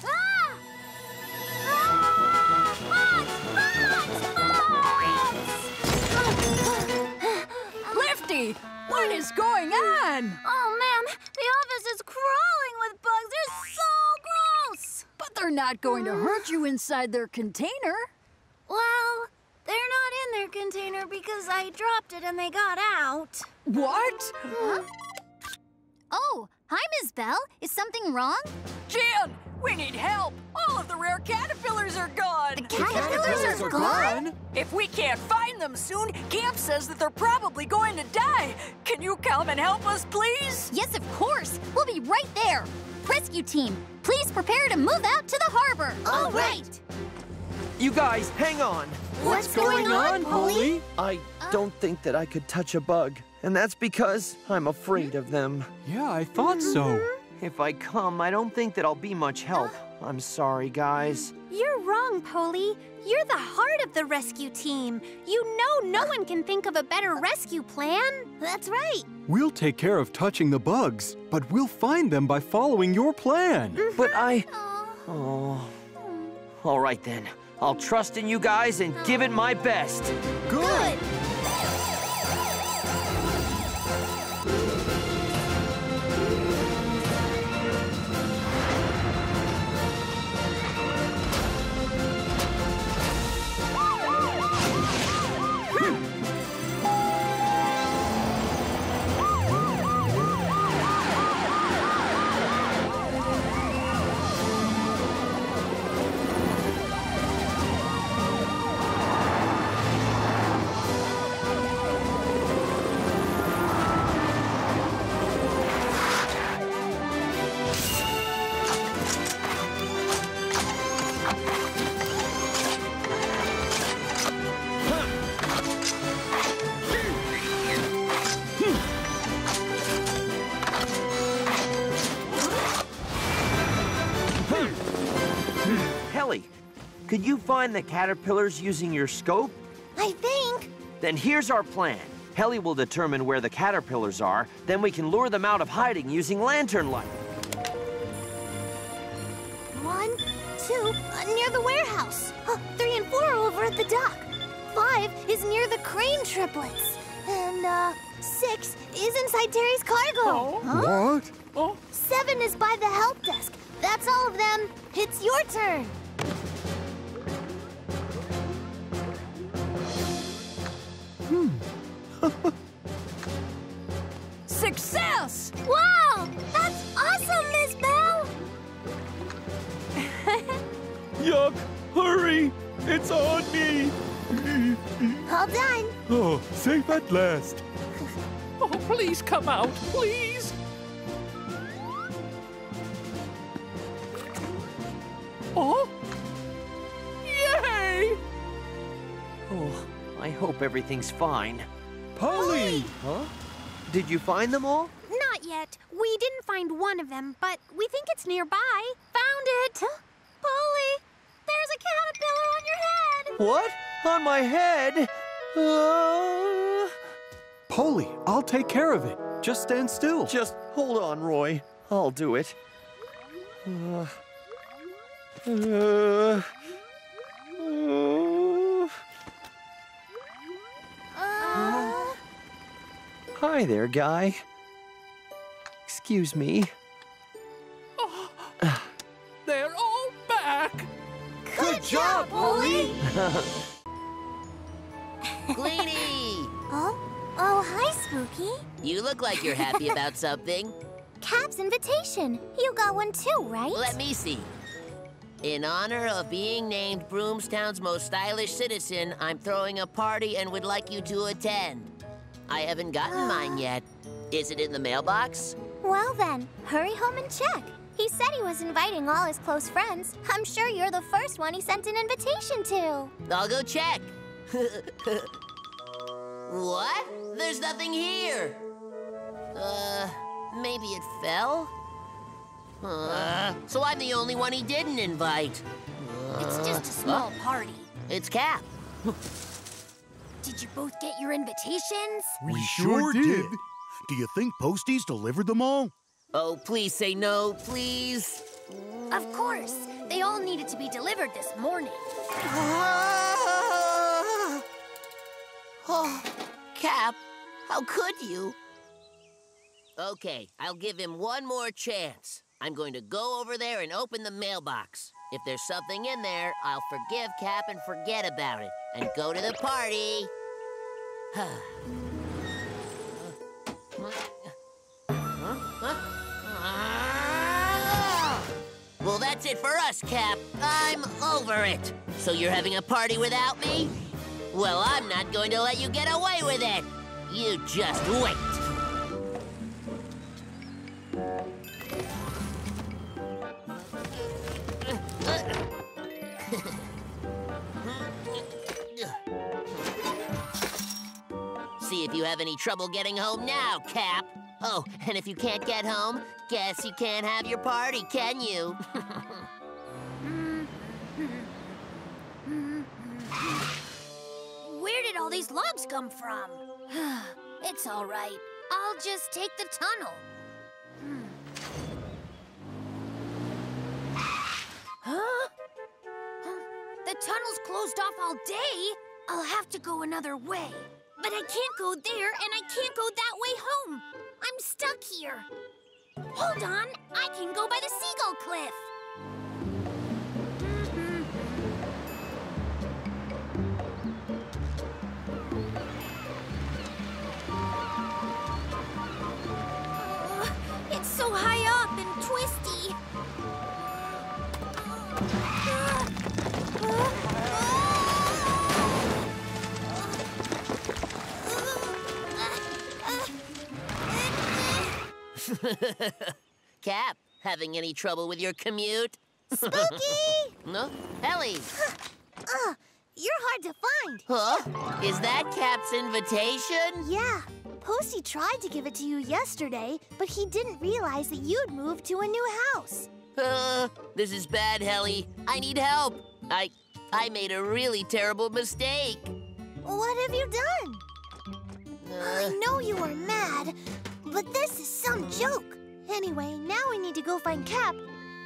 Ah! Lifty, what is going on? Oh man, the office is crawling with bugs. They're so gross. But they're not going to hurt you inside their container. Well, they're not in their container because I dropped it and they got out. What? Huh? Oh, hi, Miss Bell. Is something wrong? Jan, we need help. All of the rare caterpillars are gone. The caterpillars are gone? If we can't find them soon, Camp says that they're probably going to die. Can you come and help us, please? Yes, of course. We'll be right there. Rescue team, please prepare to move out to the harbor. All right. You guys, hang on. What's going on, Poli? I don't think that I could touch a bug, and that's because I'm afraid of them. Yeah, I thought so. If I come, I don't think that I'll be much help. I'm sorry, guys. You're wrong, Poli. You're the heart of the rescue team. You know no one can think of a better rescue plan. That's right. We'll take care of touching the bugs, but we'll find them by following your plan. Mm-hmm. But I. Oh. All right then. I'll trust in you guys and give it my best. Good. Helly, find the caterpillars using your scope? I think. Then here's our plan. Helly will determine where the caterpillars are, then we can lure them out of hiding using lantern light. One, two, uh, near the warehouse. Uh, three and four are over at the dock. Five is near the crane triplets. And, uh, six is inside Terry's cargo. Huh? What? Seven is by the help desk. That's all of them. It's your turn. Success! Wow! That's awesome, Miss Bell! Yuck! Hurry! It's on me! All done. Oh, safe at last. Oh, please come out, please. Oh? Yay! Oh, I hope everything's fine. Poli! Huh? Did you find them all? Not yet. We didn't find one of them, but we think it's nearby. Found it! Poli, there's a caterpillar on your head! What? On my head? Uh... Poli, I'll take care of it. Just stand still. Just hold on, Roy. I'll do it. Uh... Uh... Uh... Hi there, guy. Excuse me. Oh, They're all back! Good job, Poli! Cleany! Oh? Oh, hi, Spooky. You look like you're happy about something. Cap's invitation. You got one too, right? Let me see. In honor of being named Broomstown's most stylish citizen, I'm throwing a party and would like you to attend. I haven't gotten mine yet. Is it in the mailbox? Well then, hurry home and check. He said he was inviting all his close friends. I'm sure you're the first one he sent an invitation to. I'll go check. what? There's nothing here. Uh, maybe it fell? Uh, so I'm the only one he didn't invite. It's just a small party. It's Cap. Did you both get your invitations? We sure did. Do you think Posty's delivered them all? Oh, please say no, please. Of course. They all needed to be delivered this morning. Ah! Oh, Cap, how could you? Okay, I'll give him one more chance. I'm going to go over there and open the mailbox. If there's something in there, I'll forgive Cap and forget about it and go to the party. Well, that's it for us, Cap. I'm over it. So you're having a party without me? Well, I'm not going to let you get away with it. You just wait. If you have any trouble getting home now, Cap. Oh, and if you can't get home, guess you can't have your party, can you? Where did all these logs come from? it's all right. I'll just take the tunnel. Hmm. Huh? Huh? The tunnel's closed off all day. I'll have to go another way. But I can't go there, and I can't go that way home. I'm stuck here. Hold on, I can go by the Seagull Cliff. Cap, having any trouble with your commute? Spooky! no? Helly! Uh, you're hard to find. Huh? Is that Cap's invitation? Yeah. Posty tried to give it to you yesterday, but he didn't realize that you'd moved to a new house. Uh, this is bad, Helly. I need help. I I made a really terrible mistake. What have you done? Uh, I know you are mad, but this is joke. Anyway, now we need to go find Cap.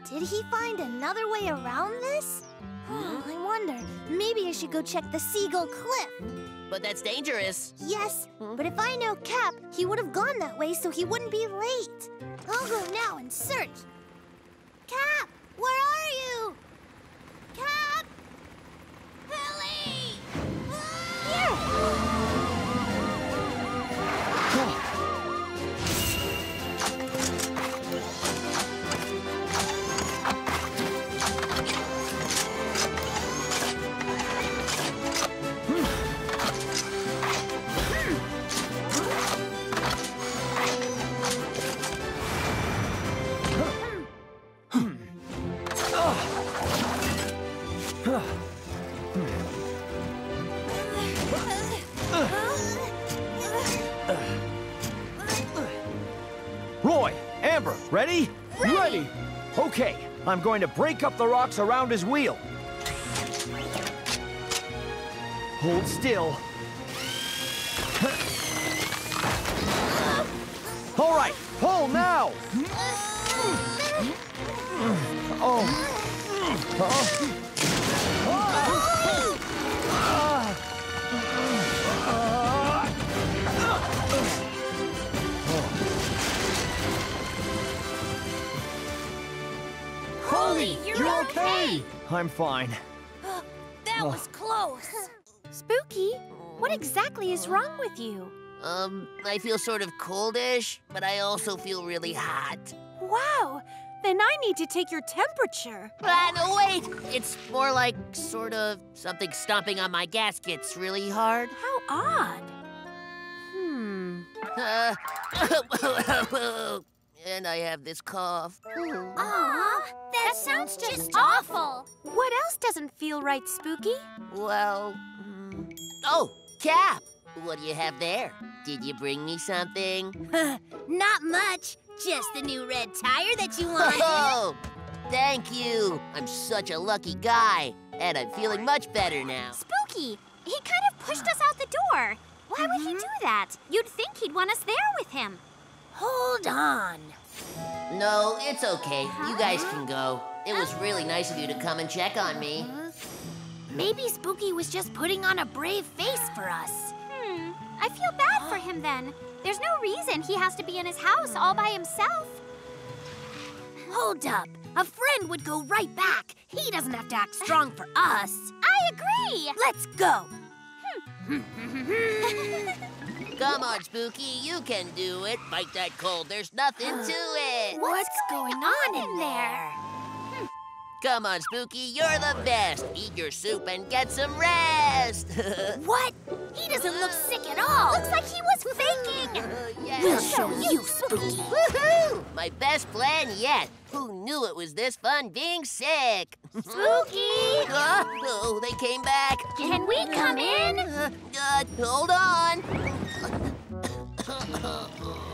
Did he find another way around this? I wonder. Maybe I should go check the Seagull Cliff. but that's dangerous. Yes, but if I know Cap, he would have gone that way so he wouldn't be late. I'll go now and search. Cap, where are you? Cap! Billy! Ah! Here! Amber, ready? Ready. Okay, I'm going to break up the rocks around his wheel. Hold still. All right, pull now. Oh. oh. Huh? Holy, you're, okay. I'm fine. That Oh. was close. Spooky, what exactly is wrong with you? Um, I feel sort of coldish, but I also feel really hot. Wow. Then I need to take your temperature. Ah, no, wait! It's more like sort of something stomping on my gaskets really hard. How odd. Hmm. Uh, and I have this cough. Aw, that sounds just awful. What else doesn't feel right, Spooky? Well, mm, oh, Cap! What do you have there? Did you bring me something? Not much. Just the new red tire that you wanted. Oh, thank you. I'm such a lucky guy, and I'm feeling much better now. Spooky, he kind of pushed us out the door. Why would he do that? You'd think he'd want us there with him. Hold on. No, it's okay. You guys can go. It was really nice of you to come and check on me. Maybe Spooky was just putting on a brave face for us. Hmm, I feel bad for him then. There's no reason he has to be in his house all by himself. Hold up. A friend would go right back. He doesn't have to act strong for us. I agree. Let's go. Come on, Spooky, you can do it. Fight that cold. There's nothing to it. What's going on in there? Come on, Spooky, you're the best. Eat your soup and get some rest. What? He doesn't look sick at all. Looks like he was faking. We'll show you, Spooky. Woohoo! My best plan yet. Who knew it was this fun being sick? Spooky! Oh, they came back. Can we come in? Uh, uh, hold on.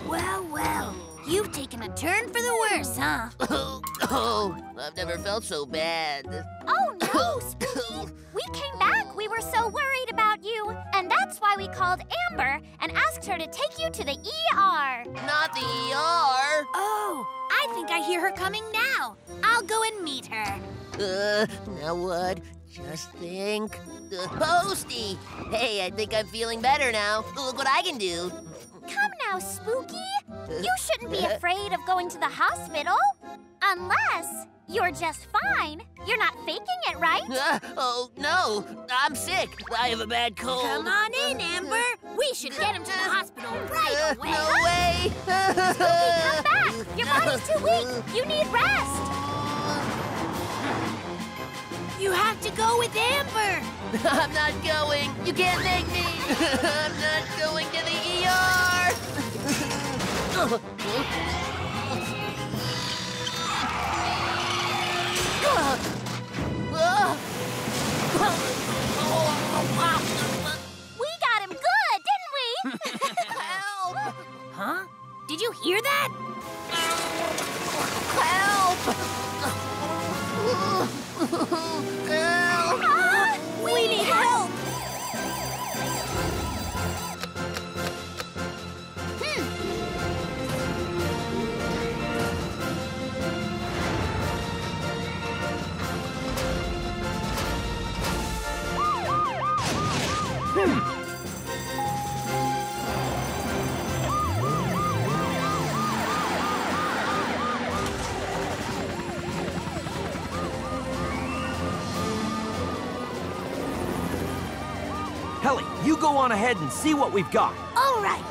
Well, well. You've taken a turn for the worse, huh? oh, I've never felt so bad. Oh no, Spooky! We came back. We were so worried about you. And that's why we called Amber and asked her to take you to the ER. Not the ER. Oh, I think I hear her coming now. I'll go and meet her. Uh, now what? Just think. Uh, Posty! Hey, I think I'm feeling better now. Look what I can do. Come now, Spooky. You shouldn't be afraid of going to the hospital. Unless you're just fine. You're not faking it, right? Uh, oh, no. I'm sick. I have a bad cold. Come on in, Amber. We should get him to the hospital right Uh, away. no way. Spooky, come back. Your body's too weak. You need rest. You have to go with Amber. I'm not going. You can't make me. I'm not going to the ER. We got him good, didn't we? Help! Huh? Did you hear that? Help! go on ahead and see what we've got. All right.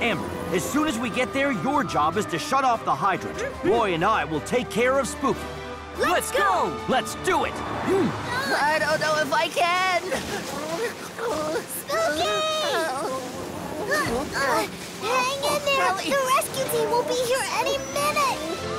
Amber, as soon as we get there, your job is to shut off the hydrant. Roy and I will take care of Spooky. Let's go. Let's do it! Hmm. I don't know if I can. Spooky, uh, uh, Hang in there. The rescue team will be here any minute.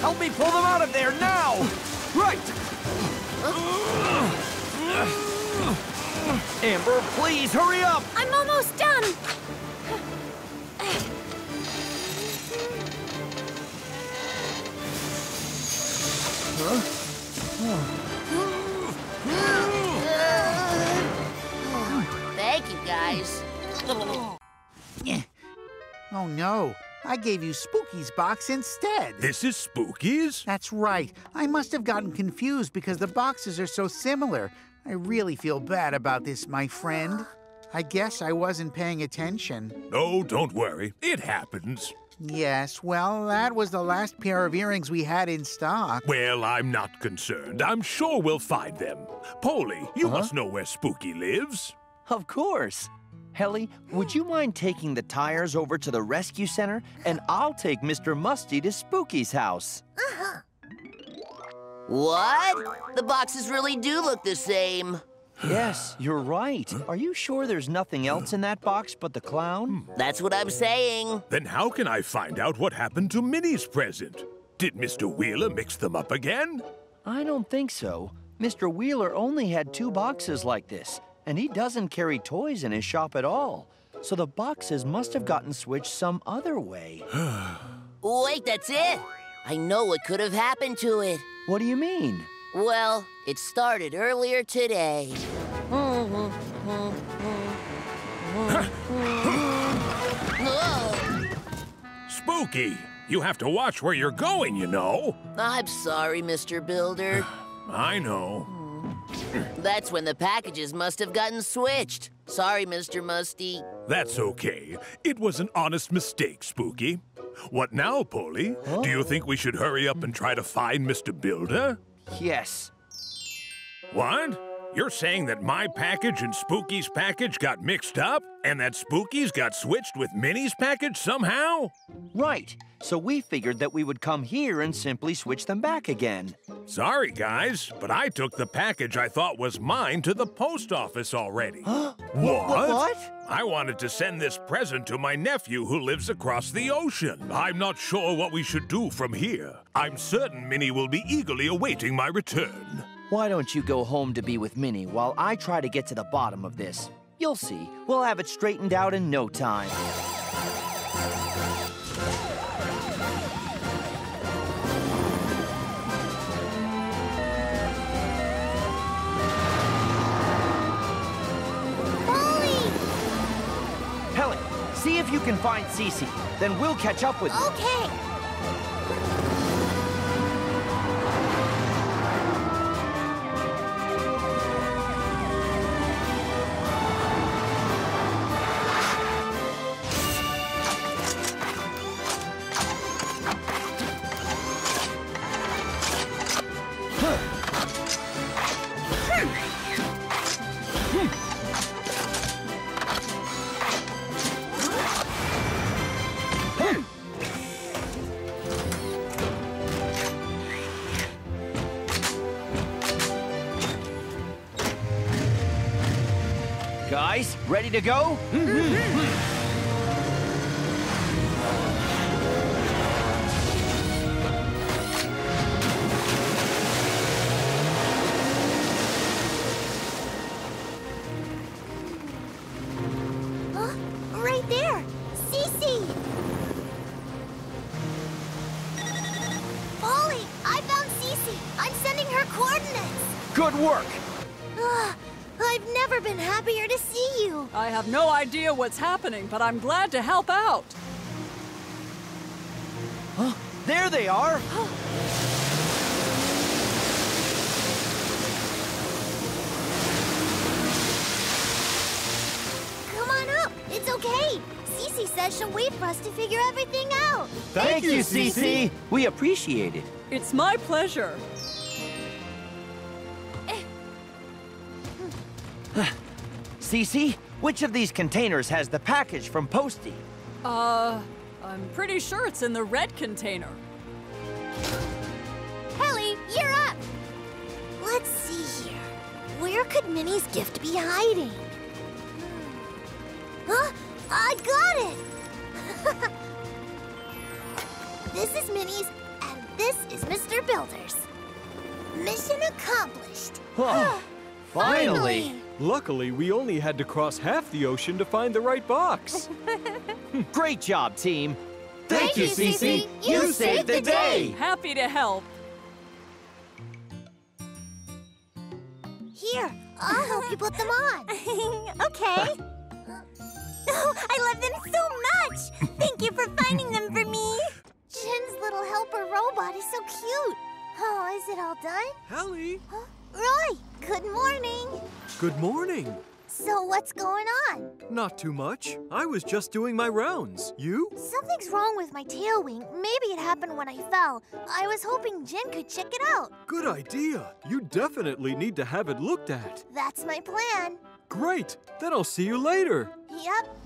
Help me pull them out of there now! Right! Amber, please hurry up! I'm almost done. Thank you, guys. Oh no, I gave you Spooky's box instead. This is Spooky's? That's right. I must have gotten confused because the boxes are so similar. I really feel bad about this, my friend. I guess I wasn't paying attention. Oh, don't worry. It happens. Yes, well, that was the last pair of earrings we had in stock. Well, I'm not concerned. I'm sure we'll find them. Poli, you uh-huh. must know where Spooky lives. Of course. Helly, would you mind taking the tires over to the rescue center? And I'll take Mr. Musty to Spooky's house. Uh -huh. What? The boxes really do look the same. Yes, you're right. Are you sure there's nothing else in that box but the clown? That's what I'm saying. Then how can I find out what happened to Minnie's present? Did Mr. Wheeler mix them up again? I don't think so. Mr. Wheeler only had two boxes like this, and he doesn't carry toys in his shop at all. So the boxes must have gotten switched some other way. Wait, that's it. I know what could have happened to it. What do you mean? Well, it started earlier today. Spooky, you have to watch where you're going, you know. I'm sorry, Mr. Builder. I know. That's when the packages must have gotten switched. Sorry, Mr. Musty. That's okay. It was an honest mistake, Spooky. What now, Poli? Do you think we should hurry up and try to find Mr. Builder? Yes. What? You're saying that my package and Spooky's package got mixed up? And that Spooky's got switched with Minnie's package somehow? Right. So we figured that we would come here and simply switch them back again. Sorry, guys, but I took the package I thought was mine to the post office already. What? What? I wanted to send this present to my nephew who lives across the ocean. I'm not sure what we should do from here. I'm certain Minnie will be eagerly awaiting my return. Why don't you go home to be with Minnie while I try to get to the bottom of this? You'll see. We'll have it straightened out in no time. Helen, see if you can find Cece. Then we'll catch up with you. Okay. To go? Huh? What's happening, but I'm glad to help out. There they are. Come on up. It's okay. Cece says she'll wait for us to figure everything out. Thank, you, Cece. We appreciate it. It's my pleasure. Eh. Cece, which of these containers has the package from Posty? Uh, I'm pretty sure it's in the red container. Helly, you're up. Let's see here. Where could Minnie's gift be hiding? Huh? I got it! this is Minnie's, and This is Mr. Builders. Mission accomplished. Huh. Finally! Luckily, we only had to cross half the ocean to find the right box. Great job, team. Thank you, Cece. You saved the day. Happy to help. Here, I'll help you put them on. okay. Oh, I love them so much. Thank you for finding them for me. Jin's little helper robot is so cute. Oh, is it all done? Helly. Roy, good morning. Good morning. So what's going on? Not too much. I was just doing my rounds. You? Something's wrong with my tail wing. Maybe it happened when I fell. I was hoping Jin could check it out. Good idea. You definitely need to have it looked at. That's my plan. Great. Then I'll see you later. Yep.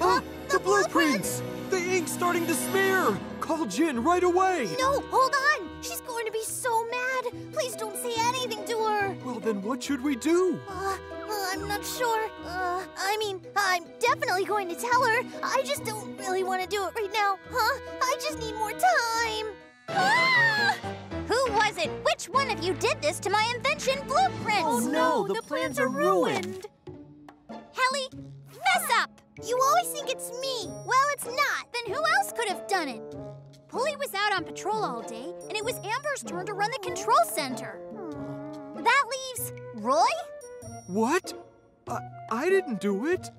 Ah, the blueprints! The ink's starting to smear! Call Jin right away! No, hold on. Then what should we do? Uh, uh, I'm not sure. Uh, I mean, I'm definitely going to tell her. I just don't really want to do it right now, huh? I just need more time. Ah! Who was it? Which one of you did this to my invention blueprints? Oh no, the plans are ruined. Helly, fess up! You always think it's me. Well, it's not. Then who else could have done it? Poli was out on patrol all day, and it was Amber's turn to run the control center. That leaves Roy? What? I, I didn't do it.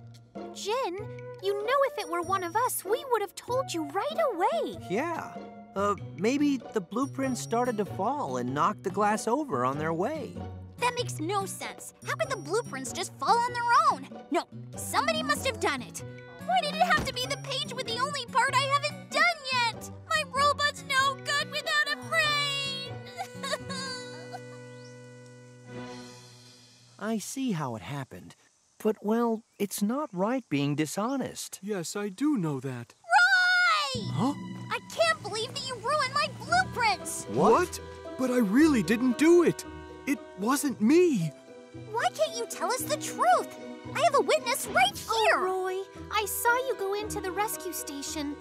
Jin, you know if it were one of us, we would have told you right away. Yeah. Uh, maybe the blueprints started to fall and knocked the glass over on their way. That makes no sense. How could the blueprints just fall on their own? No, somebody must have done it. Why did it have to be the page with the only part I haven't I see how it happened. But, well, it's not right being dishonest. Yes, I do know that. Roy! Huh? I can't believe that you ruined my blueprints. What? But I really didn't do it. It wasn't me. Why can't you tell us the truth? I have a witness right oh, here. Oh, Roy, I saw you go into the rescue station.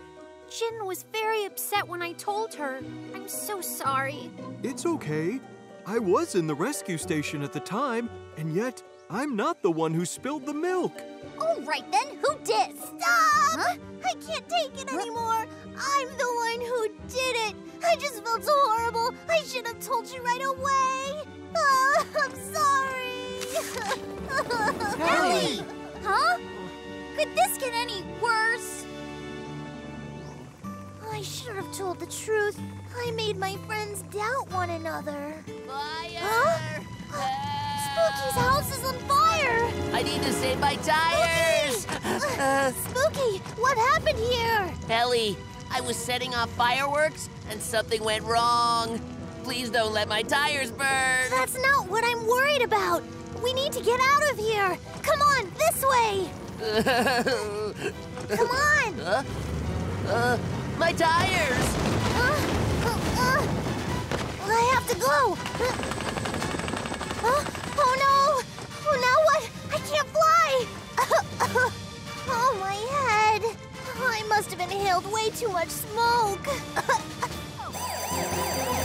Jin was very upset when I told her. I'm so sorry. It's okay. I was in the rescue station at the time, and yet I'm not the one who spilled the milk. All right then, who did? Stop! Huh? I can't take it anymore. I'm the one who did it. I just felt so horrible. I should have told you right away. Oh, I'm sorry. Helly! Huh? Could this get any worse? I should have told the truth. I made my friends doubt one another. Fire! Huh? Spooky's house is on fire! I need to save my tires! Uh, Spooky, what happened here? Helly, I was setting off fireworks and something went wrong. Please don't let my tires burn. That's not what I'm worried about. We need to get out of here. Come on, this way. Come on. Huh? Uh, my tires! Uh, uh, uh. I have to go. Uh, oh no! Oh, now what? I can't fly! oh, my head. I must have inhaled way too much smoke.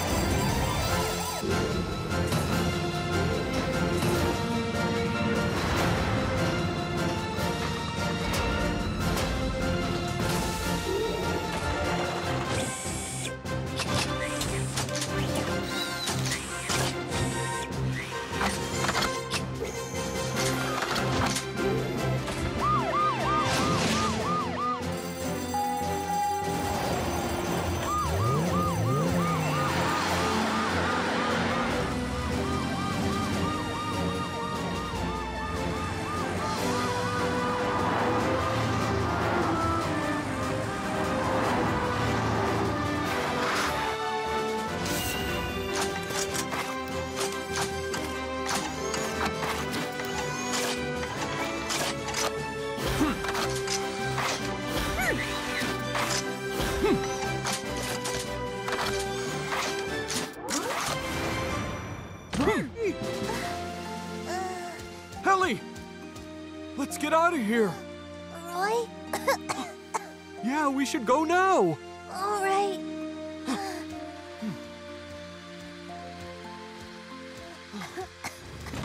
go now. All right.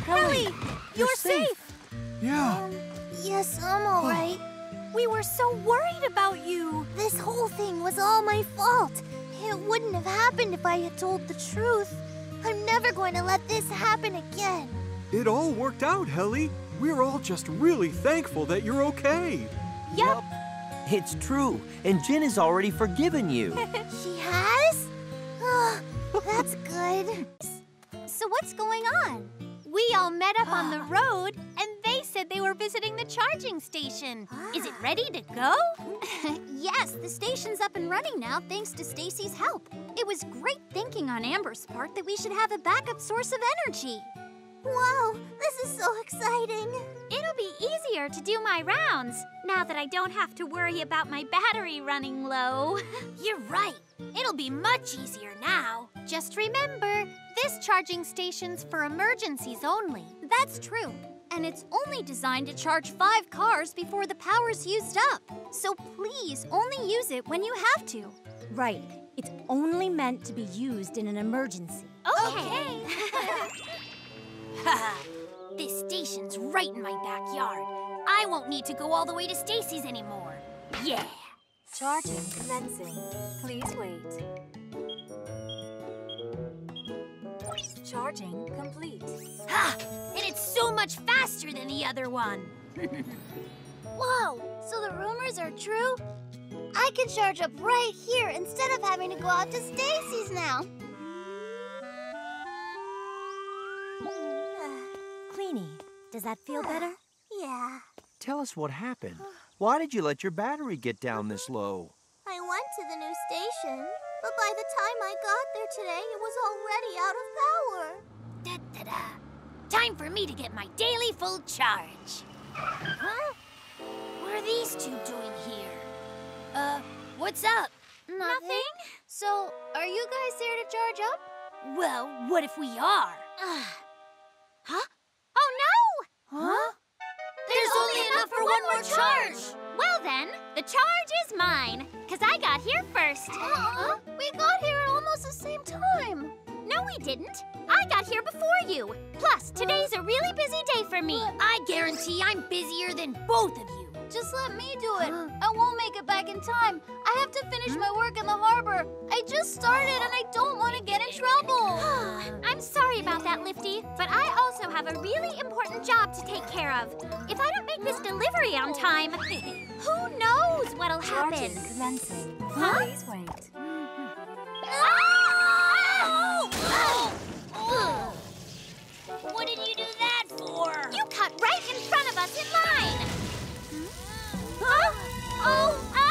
Ellie, you're, safe. Yeah. Um, yes, I'm all right. We were so worried about you. This whole thing was all my fault. It wouldn't have happened if I had told the truth. I'm never going to let this happen again. It all worked out, Helly. We're all just really thankful that you're okay. Yep. It's true, and Jin has already forgiven you. She has? Oh, that's good. So what's going on? We all met up on the road, and they said they were visiting the charging station. Is it ready to go? yes, the station's up and running now thanks to Stacy's help. It was great thinking on Amber's part that we should have a backup source of energy. Wow, this is so exciting. It'll be easier to do my rounds now that I don't have to worry about my battery running low. You're right. It'll be much easier now. Just remember, this charging station's for emergencies only. That's true. And it's only designed to charge five cars before the power's used up. So please only use it when you have to. Right. It's only meant to be used in an emergency. Okay. this station's right in my backyard. I won't need to go all the way to Stacy's anymore. Yeah. Charging commencing. Please wait. Charging complete. Ha! And it's so much faster than the other one. Whoa, so the rumors are true? I can charge up right here instead of having to go out to Stacy's now. Queenie, does that feel better? Yeah. Tell us what happened. Why did you let your battery get down this low? I went to the new station, but by the time I got there today, it was already out of power. Da da da. Time for me to get my daily full charge. Huh? What are these two doing here? Uh, what's up? Nothing. So, are you guys there to charge up? Well, what if we are? Uh, Huh? Oh no! Huh? There's only enough for one more charge. Well then, the charge is mine, because I got here first. Uh-uh. We got here at almost the same time. No, we didn't. I got here before you. Plus, today's a really busy day for me. I guarantee I'm busier than both of you. Just let me do it. I won't make it back in time. I have to finish my work in the harbor. I just started and I don't want to get in trouble. I'm sorry about that, Lifty, but I also have a really important job to take care of. If I don't make this delivery on time, who knows what'll happen? Commencing. Huh? Please wait. What did you do that for? You cut right in front of us in line. Huh? Oh,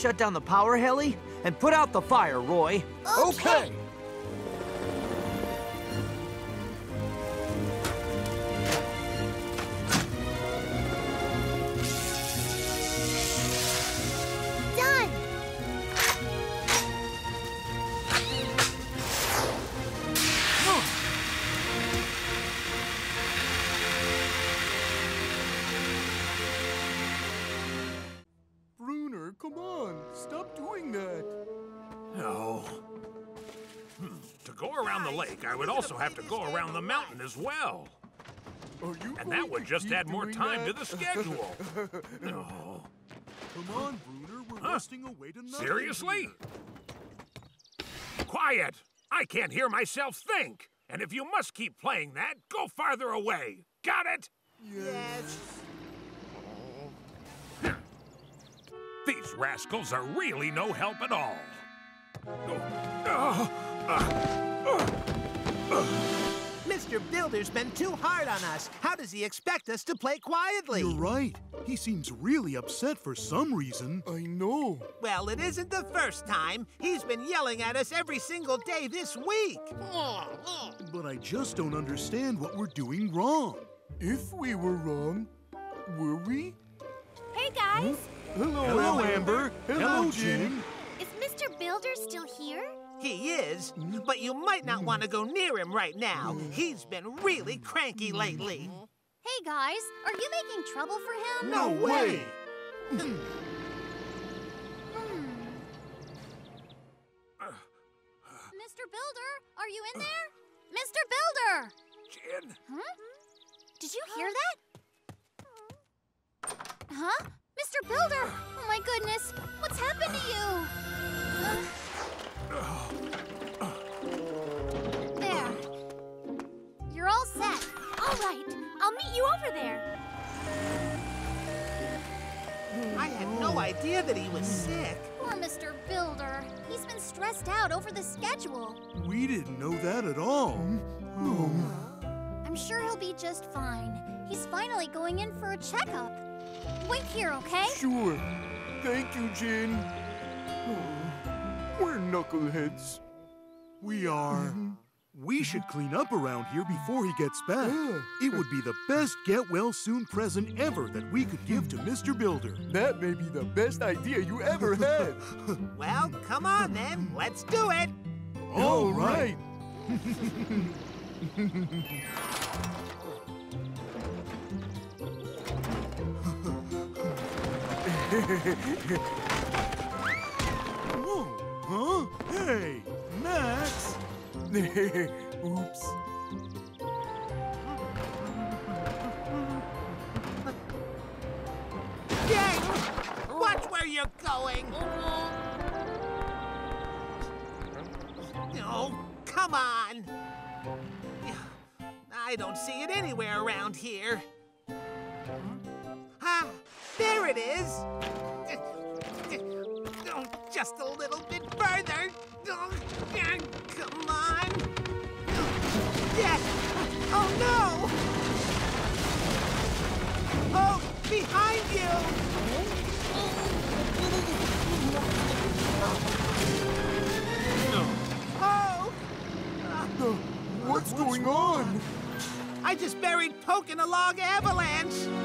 shut down the power Helly? And put out the fire, Roy. Okay. Done. Lake, I would also have to go around the mountain as well. And that would just add more time to the schedule. No. Oh. Come on, Bruner. We're Huh? rusting away to nothing. Seriously? here. Quiet! I can't hear myself think. And if you must keep playing that, go farther away. Got it? Yes. These rascals are really no help at all. Oh, ah. Ah. Ah. Mr. Builder's been too hard on us. How does he expect us to play quietly? You're right. He seems really upset for some reason. I know. Well, it isn't the first time. He's been yelling at us every single day this week. But I just don't understand what we're doing wrong. If we were wrong, were we? Hey, guys. Hello, Hello, Amber. Hello, Hello, Jin. Jin. Is Mr. Builder still here? He is, but you might not want to go near him right now. He's been really cranky lately. Hey, guys. Are you making trouble for him? No way! Hmm. Mr. Builder, are you in there? Mr. Builder! Jin, Huh? Did you hear that? Huh? Mr. Builder! Oh my goodness! What's happened to you? Uh, there. You're all set. All right. I'll meet you over there. I had no idea that he was sick. Poor Mr. Builder. He's been stressed out over the schedule. We didn't know that at all. I'm sure he'll be just fine. He's finally going in for a checkup. Wait here, okay? Sure. Thank you, Jin. Oh, we're knuckleheads. We are. Mm-hmm. We should clean up around here before he gets back. Yeah. It would be the best get well soon present ever that we could give to Mr. Builder. That may be the best idea you ever had. Well, come on then. Let's do it. All right. Huh? Hey, Max! Oops. Gang! Watch where you're going. Oh, come on. I don't see it anywhere around here. Ah, there it is. Oh, Just a little bit Come on. Yes. Oh, no. Behind you. Oh, What's going on? I just buried Poke in a log avalanche.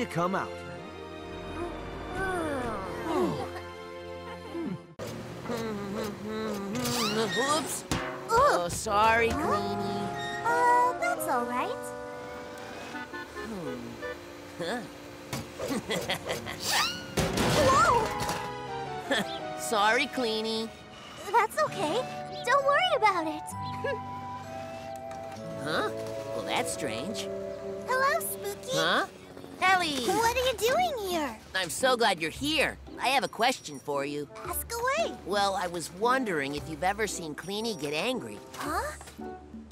To come out. Oops. Oh, sorry, Queenie. Uh, that's all right. Huh? Whoa! sorry, Queenie. That's okay. Don't worry about it. Huh? Well, that's strange. Ellie! What are you doing here? I'm so glad you're here. I have a question for you. Ask away. Well, I was wondering if you've ever seen Cleany get angry. Huh?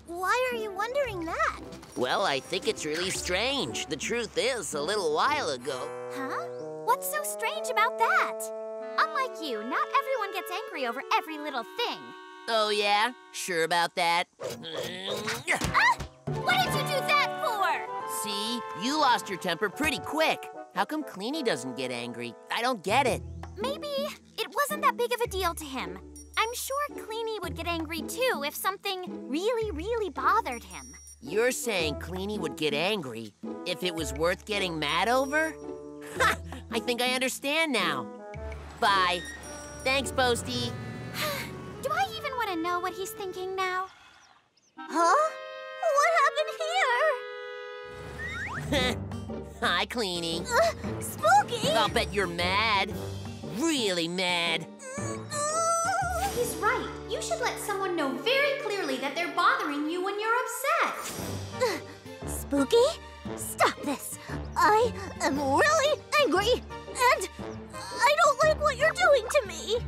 Why are you wondering that? Well, I think it's really strange. The truth is, a little while ago. Huh? What's so strange about that? Unlike you, not everyone gets angry over every little thing. Oh, yeah? Sure about that? Ah! What did you do that? See? You lost your temper pretty quick. How come Cleany doesn't get angry? I don't get it. Maybe it wasn't that big of a deal to him. I'm sure Cleany would get angry too if something really, really bothered him. You're saying Cleany would get angry if it was worth getting mad over? Ha! I think I understand now. Bye. Thanks, Posty. Do I even want to know what he's thinking now? Huh? What happened here? Hi, Cleany. Uh, spooky! I'll bet you're mad. Really mad. He's right. You should let someone know very clearly that they're bothering you when you're upset. Spooky, stop this. I am really angry, and I don't like what you're doing to me.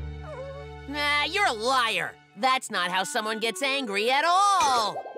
Nah, you're a liar. That's not how someone gets angry at all.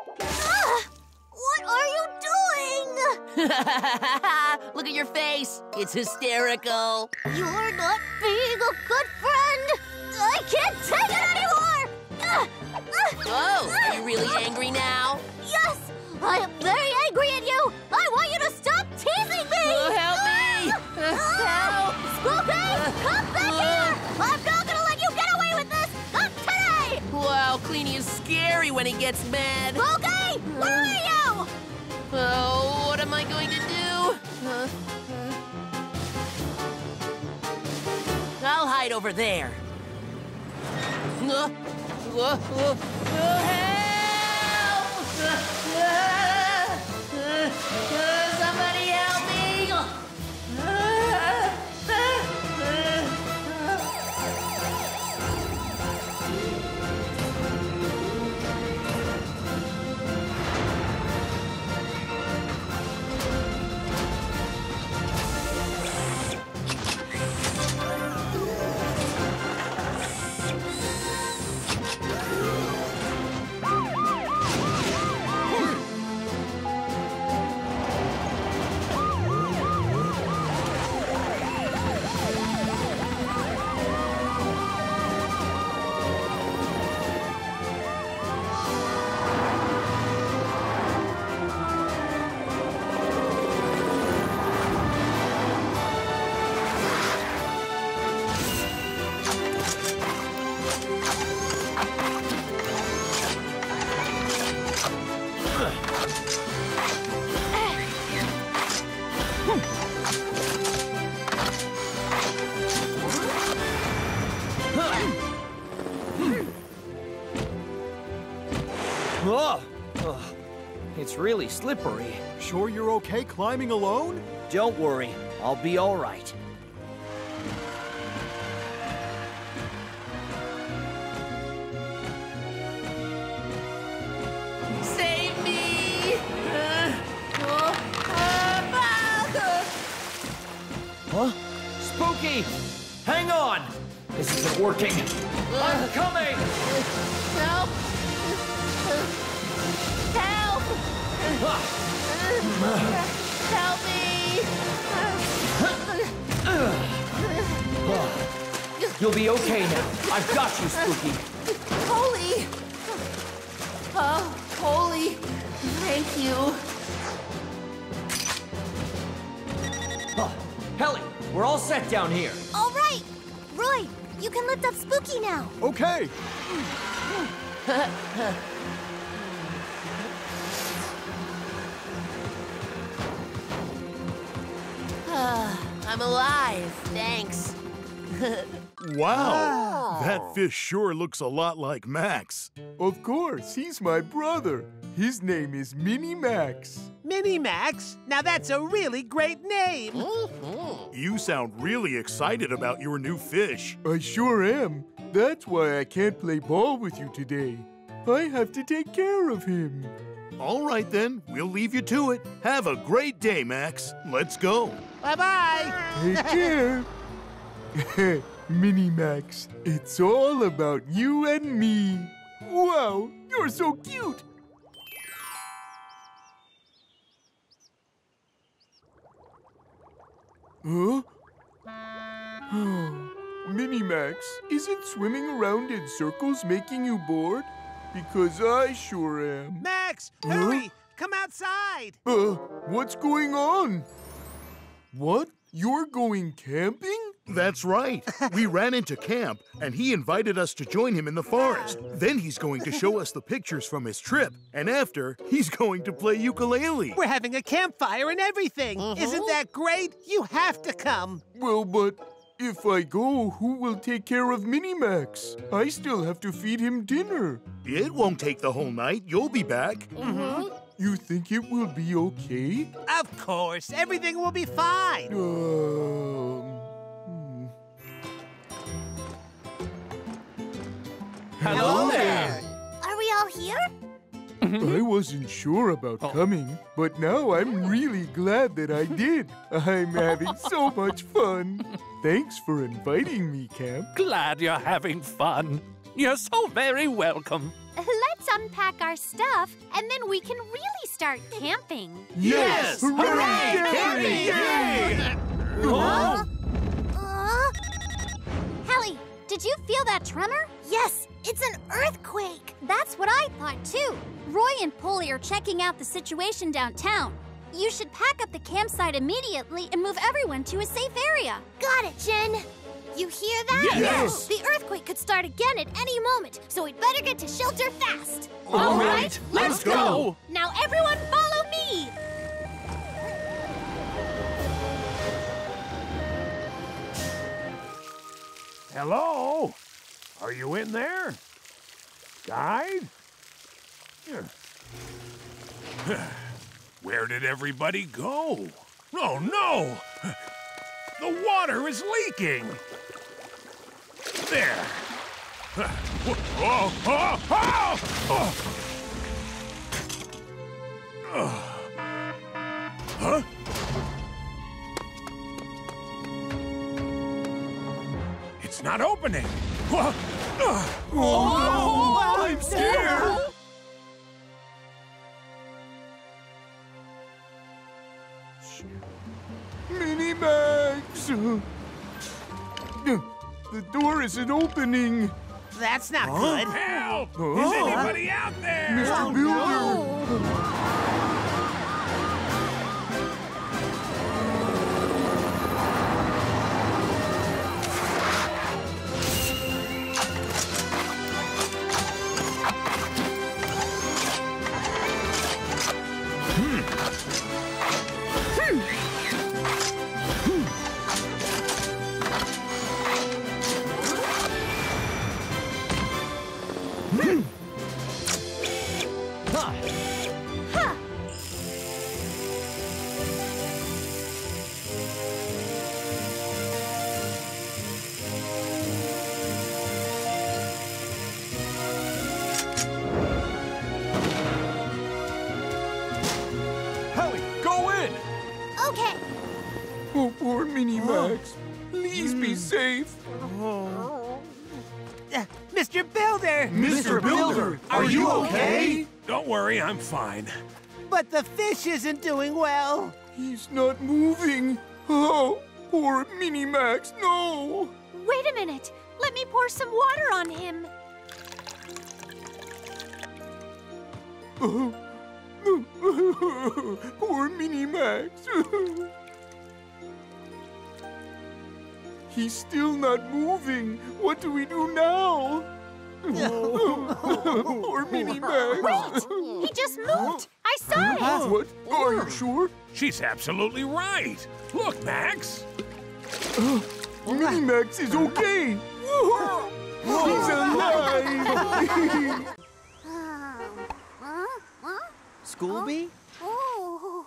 Look at your face. It's hysterical. You're not being a good friend. I can't take it anymore. Ah, ah, Oh, are you really angry now? Yes, I am very angry at you. I want you to stop teasing me. Oh, help me. Ah, Spooky, come back here. I'm not gonna let you get away with this. Not today. Wow, Cleany is scary when he gets mad. Spooky, where are you? Oh, what am I going to do? Uh, uh. I'll hide over there. Uh, slippery. Sure you're okay climbing alone? Don't worry, I'll be all right. Save me! Uh, oh, uh, Huh? Spooky! Hang on! This isn't working. I'm coming! Help! Help! Help me! You'll be okay now. I've got you, Spooky. Holy! Oh, Poli, thank you. Oh, Helly, we're all set down here. All right. Roy, you can lift up Spooky now. Okay. I'm alive. Thanks. Wow! Oh. That fish sure looks a lot like Max. Of course, he's my brother. His name is Minnie Max. Minnie Max? Now that's a really great name. Mm-hmm. You sound really excited about your new fish. I sure am. That's why I can't play ball with you today. I have to take care of him. All right then, we'll leave you to it. Have a great day, Max. Let's go. Bye-bye. Take care. Minnie Max, it's all about you and me. Wow, you're so cute. Huh? Minnie Max, isn't swimming around in circles making you bored? Because I sure am. Max, Huh? hurry! Come outside! Uh, what's going on? What? You're going camping? That's right. We ran into camp, and he invited us to join him in the forest. Then he's going to show us the pictures from his trip, and after, he's going to play ukulele. We're having a campfire and everything. Uh-huh. Isn't that great? You have to come. Well, but if I go, who will take care of Minimax? I still have to feed him dinner. It won't take the whole night. You'll be back. Mm-hmm. You think it will be okay? Of course, everything will be fine. Um, Hello there. Are we all here? I wasn't sure about coming, but now I'm really glad that I did. I'm having so much fun. Thanks for inviting me, Camp. Glad you're having fun. You're so very welcome. Let's unpack our stuff, and then we can really start camping. Yes! Hooray! Camping! Yay! Huh? Uh, Helly, did you feel that tremor? Yes, it's an earthquake. That's what I thought too. Roy and Poli are checking out the situation downtown. You should pack up the campsite immediately and move everyone to a safe area. Got it, Jin. You hear that? Yes. The earthquake could start again at any moment, so we'd better get to shelter fast. All right, let's go. Now everyone follow me. Hello? Are you in there? Guide? Where did everybody go? Oh no! The water is leaking! There! Oh, oh, oh, oh. Huh? It's not opening! Oh, I'm scared! Minimax! The door isn't opening. That's not good. Help! Huh? Is anybody out there? Mr. Oh, Builder! Helly, I'm fine. But the fish isn't doing well. He's not moving. Oh, poor Minimax, no. Wait a minute. Let me pour some water on him. Poor Mini Max. He's still not moving. What do we do now? Poor Mini Max. Wait! He just moved! I saw it! What? Are you sure? She's absolutely right. Look, Max. Oh, Mini Max is okay. He's alive. Huh? Huh? Schoolby? Oh.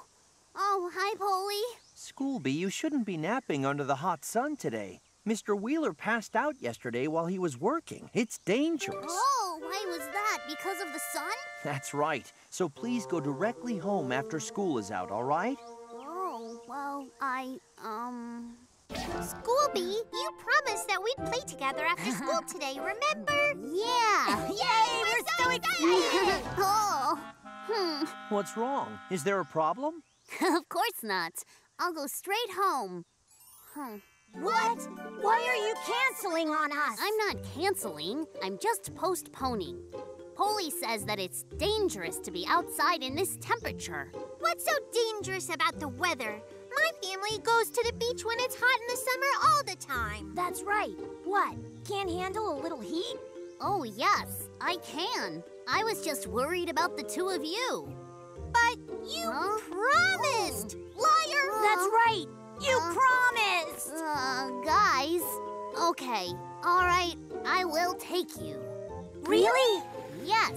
Oh, hi, Poli. Schoolby, you shouldn't be napping under the hot sun today. Mr. Wheeler passed out yesterday while he was working. It's dangerous. Oh, why was that? Because of the sun? That's right. So please go directly home after school is out, all right? Oh, well, I, um... Schoolby, you promised that we'd play together after school today, remember? Yeah! Yay! We're, so excited! oh. Hmm. What's wrong? Is there a problem? of course not. I'll go straight home. Hmm. What? Why are you canceling on us? I'm not canceling. I'm just postponing. Poli says that it's dangerous to be outside in this temperature. What's so dangerous about the weather? My family goes to the beach when it's hot in the summer all the time. That's right. What? Can't handle a little heat? Oh, yes, I can. I was just worried about the two of you. But you promised! Liar! That's right. You promised! Uh, guys. Okay, all right, I will take you. Really? Yes,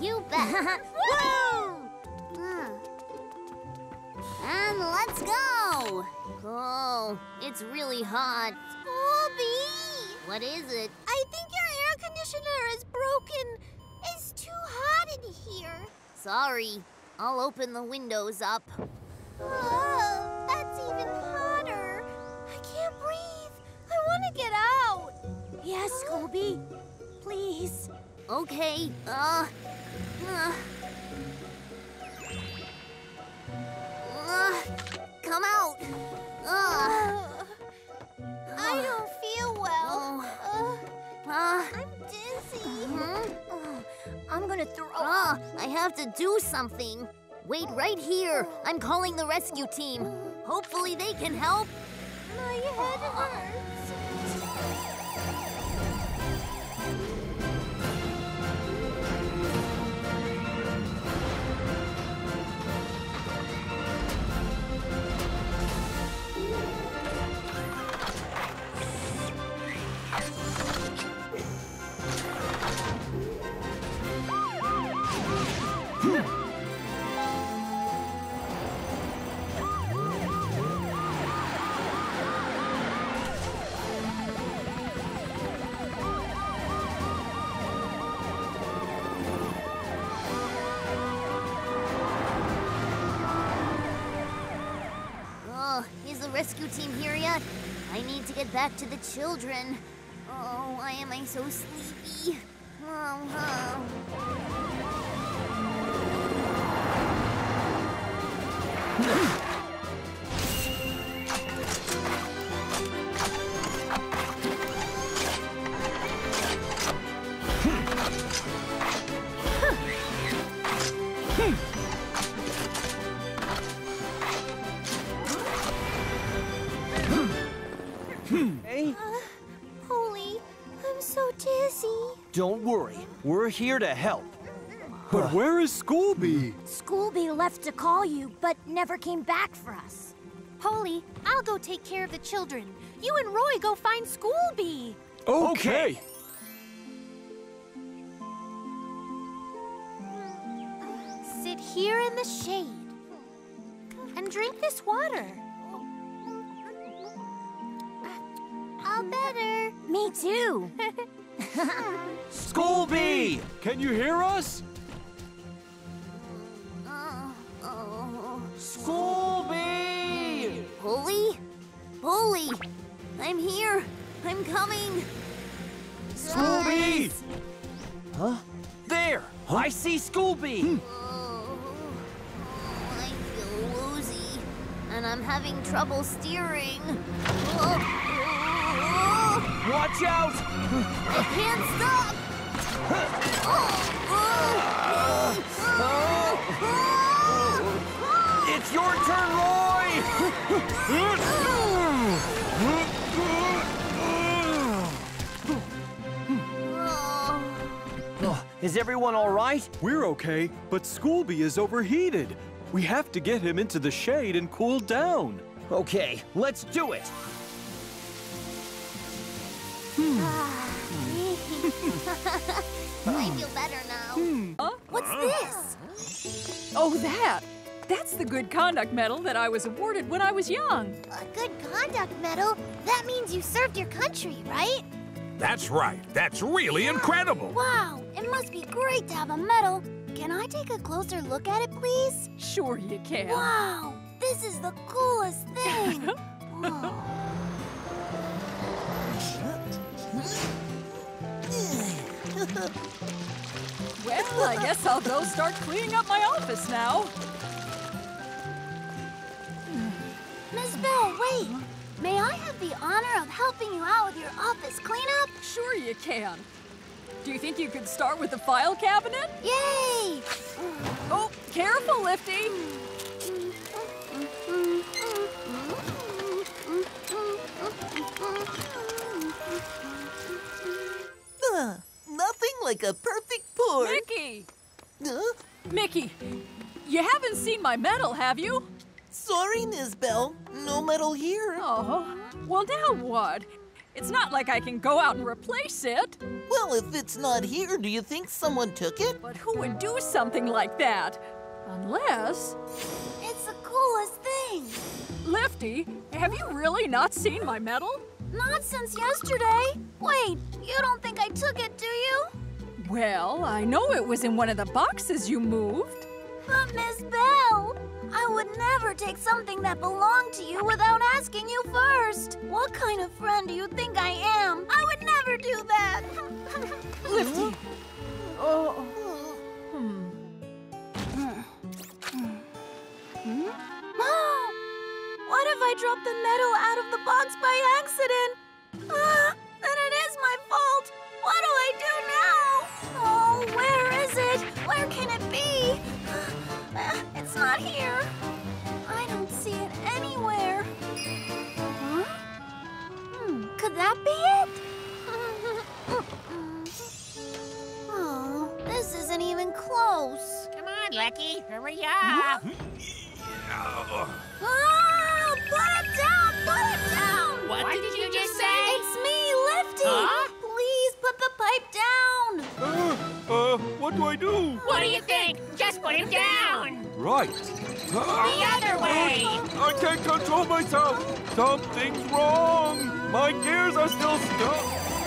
you bet. Woo! Uh, And let's go! Oh, it's really hot. Schoolby! What is it? I think your air conditioner is broken. It's too hot in here. Sorry. I'll open the windows up. Oh, that's even want to get out. Yes, Schoolby. Please. Okay, uh, uh, uh, come out. Uh, I don't feel well. Uh, uh, I'm dizzy. Oh, I'm gonna throw Uh, I have to do something. Wait right here. I'm calling the rescue team. Hopefully they can help. My head hurts. Children. Oh, why am I so sleepy? Oh, oh. We're here to help. But where is Schoolby? Schoolby left to call you, but never came back for us. Poli, I'll go take care of the children. You and Roy go find Schoolby. Okay. Sit here in the shade and drink this water. All better. Me too. Schoolby! Can you hear us? Oh, oh. Schoolby! Poli? Poli! I'm here. I'm coming. Schoolby! Huh? There! I see Schoolby! Oh, oh, I feel woozy, and I'm having trouble steering. Oh, oh, Watch out! I can't stop! It's your turn, Roy! Oh. Is everyone all right? We're okay, but Schoolby is overheated. We have to get him into the shade and cool down. Okay, let's do it. Hmm. I hmm. feel better now. Hmm. What's this? Oh, that. That's the good conduct medal that I was awarded when I was young. A good conduct medal? That means you served your country, right? That's right. That's really incredible. Wow, it must be great to have a medal. Can I take a closer look at it, please? Sure you can. Wow, this is the coolest thing. Well, I guess I'll go start cleaning up my office now. Miss Bell, wait. May I have the honor of helping you out with your office cleanup? Sure you can. Do you think you could start with the file cabinet? Yay! Oh, careful, Lifty. Nothing like a perfect pour. Mickey! Huh? Mickey, you haven't seen my medal, have you? Sorry, Ms. Bell. No medal here. Oh, well now what? It's not like I can go out and replace it. Well, if it's not here, do you think someone took it? But who would do something like that? Unless... It's the coolest thing. Lifty, have you really not seen my medal? Not since yesterday. Wait, you don't think I took it, do you? Well, I know it was in one of the boxes you moved. But Miss Bell, I would never take something that belonged to you without asking you first. What kind of friend do you think I am? I would never do that. Lifty. Oh. Mom! Hmm. Oh, What if I dropped the medal out of the box by accident? Ah, then it is my fault. What do I do now? Oh, where is it? Where can it be? Ah, It's not here. I don't see it anywhere. Huh? Hmm, could that be it? Oh, this isn't even close. Come on, Lucky, hurry up. Ah, put it down! Put it down! What did you just say? It's me, Lifty! Huh? Please put the pipe down! Uh, uh, what do I do? What do you think? Just put it down. Right. The other way. I can't control myself. Something's wrong. My gears are still stuck.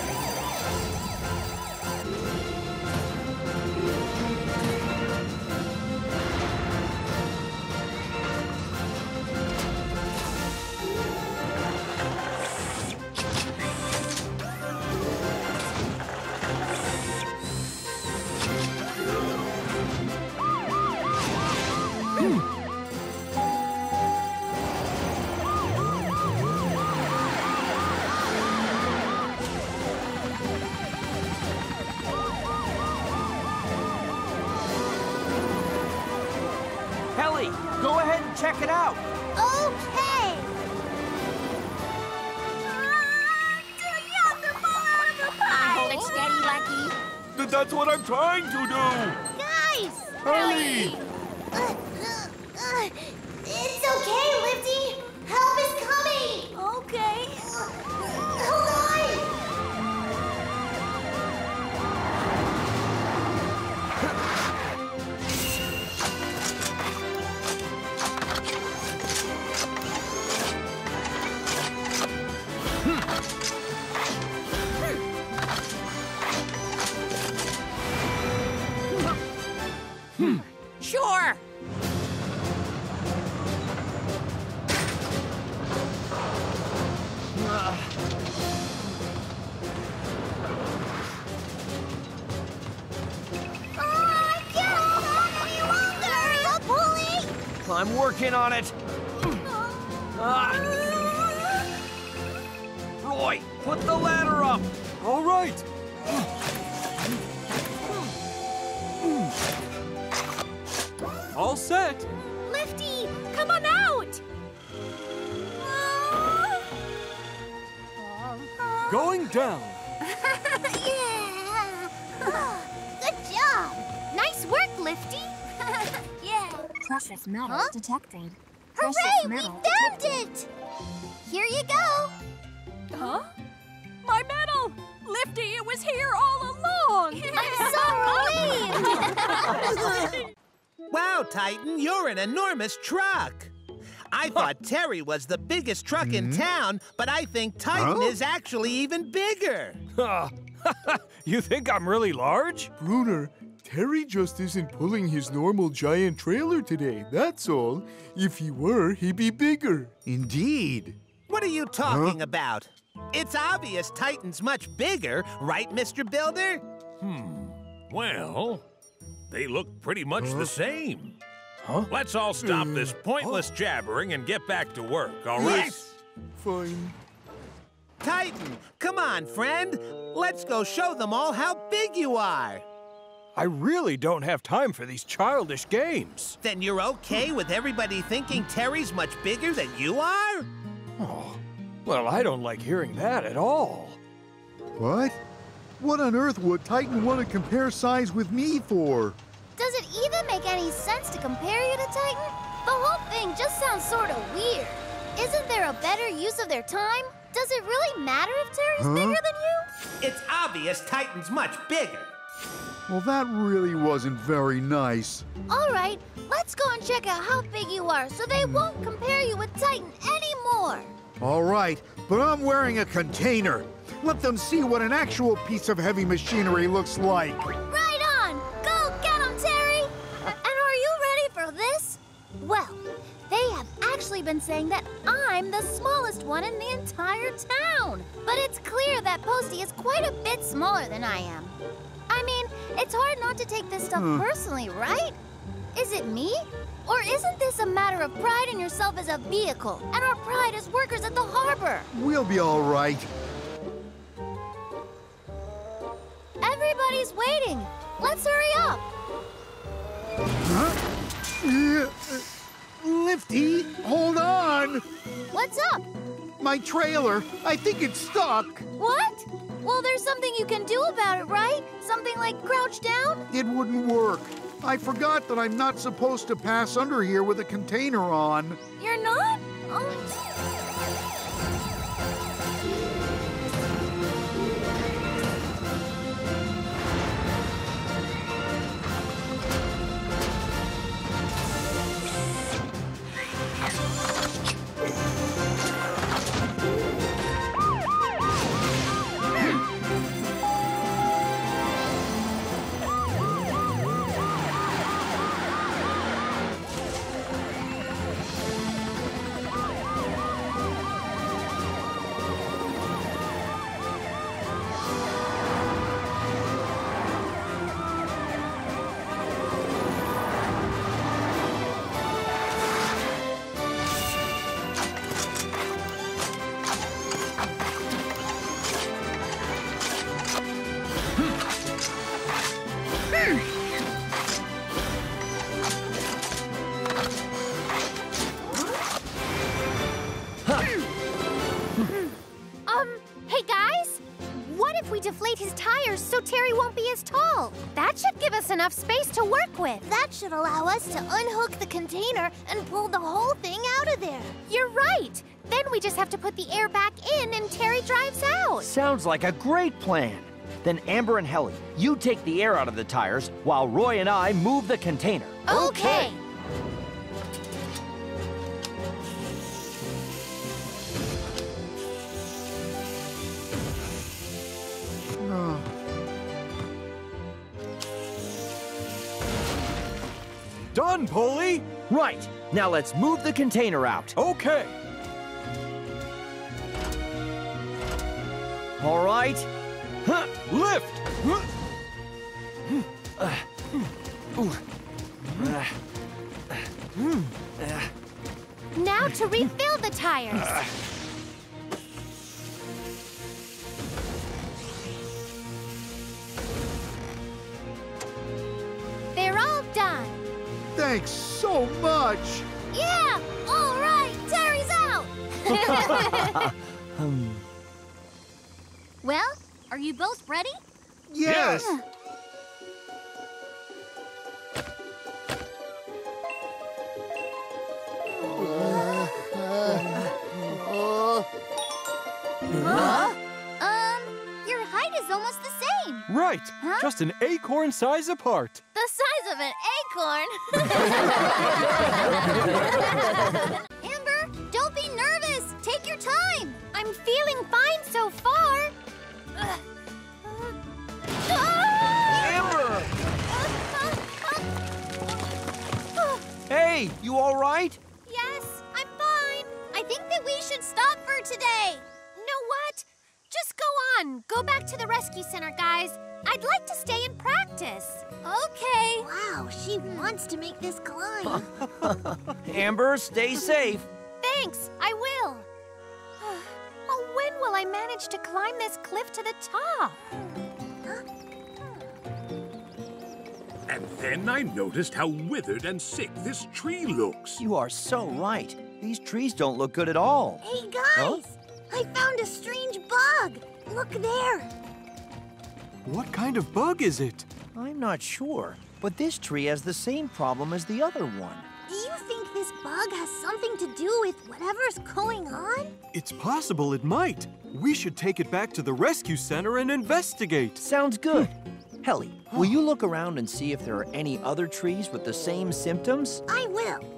And check it out. Okay! Do you have to fall out of the pipe? Hold it steady, Lucky. That's what I'm trying to do. Guys! Helly! Metal Huh? detected. Hooray, we found it! Here you go. Huh? My medal! Lifty, it was here all along! I'm so relieved! Wow, Titan, you're an enormous truck. I thought Terry was the biggest truck in mm-hmm. town, but I think Titan Huh? is actually even bigger. you think I'm really large? Bruner, Terry just isn't pulling his normal giant trailer today, that's all. If he were, he'd be bigger. Indeed. What are you talking about? It's obvious Titan's much bigger, right, Mr. Builder? Hmm. Well, they look pretty much the same. Huh? Let's all stop this pointless jabbering and get back to work, all right? Yes! Fine. Titan, come on, friend. Let's go show them all how big you are. I really don't have time for these childish games. Then you're okay with everybody thinking Terry's much bigger than you are? Oh, well, I don't like hearing that at all. What? What on earth would Titan want to compare size with me for? Does it even make any sense to compare you to Titan? The whole thing just sounds sort of weird. Isn't there a better use of their time? Does it really matter if Terry's Huh? bigger than you? It's obvious Titan's much bigger. Well, that really wasn't very nice. All right, let's go and check out how big you are so they won't compare you with Titan anymore. All right, but I'm wearing a container. Let them see what an actual piece of heavy machinery looks like. Right on! Go get 'em, Terry! And are you ready for this? Well, they have actually been saying that I'm the smallest one in the entire town. But it's clear that Posty is quite a bit smaller than I am. It's hard not to take this stuff Hmm. personally, right? Is it me? Or isn't this a matter of pride in yourself as a vehicle and our pride as workers at the harbor? We'll be all right. Everybody's waiting. Let's hurry up. Uh, Lifty, hold on. What's up? My trailer, I think it's stuck. What? Well, there's something you can do about it, right? Something like crouch down? It wouldn't work. I forgot that I'm not supposed to pass under here with a container on. You're not? Oh. Enough space to work with. That should allow us to unhook the container and pull the whole thing out of there. You're right! Then we just have to put the air back in and Terry drives out. Sounds like a great plan. Then Amber and Helly, you take the air out of the tires while Roy and I move the container. Okay. Oh. Done, Poli! Right. Now let's move the container out. Okay. All right. Huh. Lift! Uh, ooh. Uh, hmm. Uh, Now to refill the tires. They're all done. Thanks so much. Yeah! All right, Terry's out! hmm. Well, are you both ready? Yes. Huh? Um, your height is almost the same. Right. Huh? Just an acorn size apart. The size of an acorn. Amber, don't be nervous. Take your time. I'm feeling fine so far. Amber! Hey, you all right? Yes, I'm fine. I think that we should stop for today. Know what? Just go on. Go back to the rescue center, guys. I'd like to stay and practice. Okay. Wow, she wants to make this climb. Amber, stay safe. Thanks, I will. oh, when will I manage to climb this cliff to the top? And then I noticed how withered and sick this tree looks. You are so right. These trees don't look good at all. Hey, guys! I found a strange bug. Look there. What kind of bug is it? I'm not sure, but this tree has the same problem as the other one. Do you think this bug has something to do with whatever's going on? It's possible it might. We should take it back to the rescue center and investigate. Sounds good. Helly, will you look around and see if there are any other trees with the same symptoms? I will.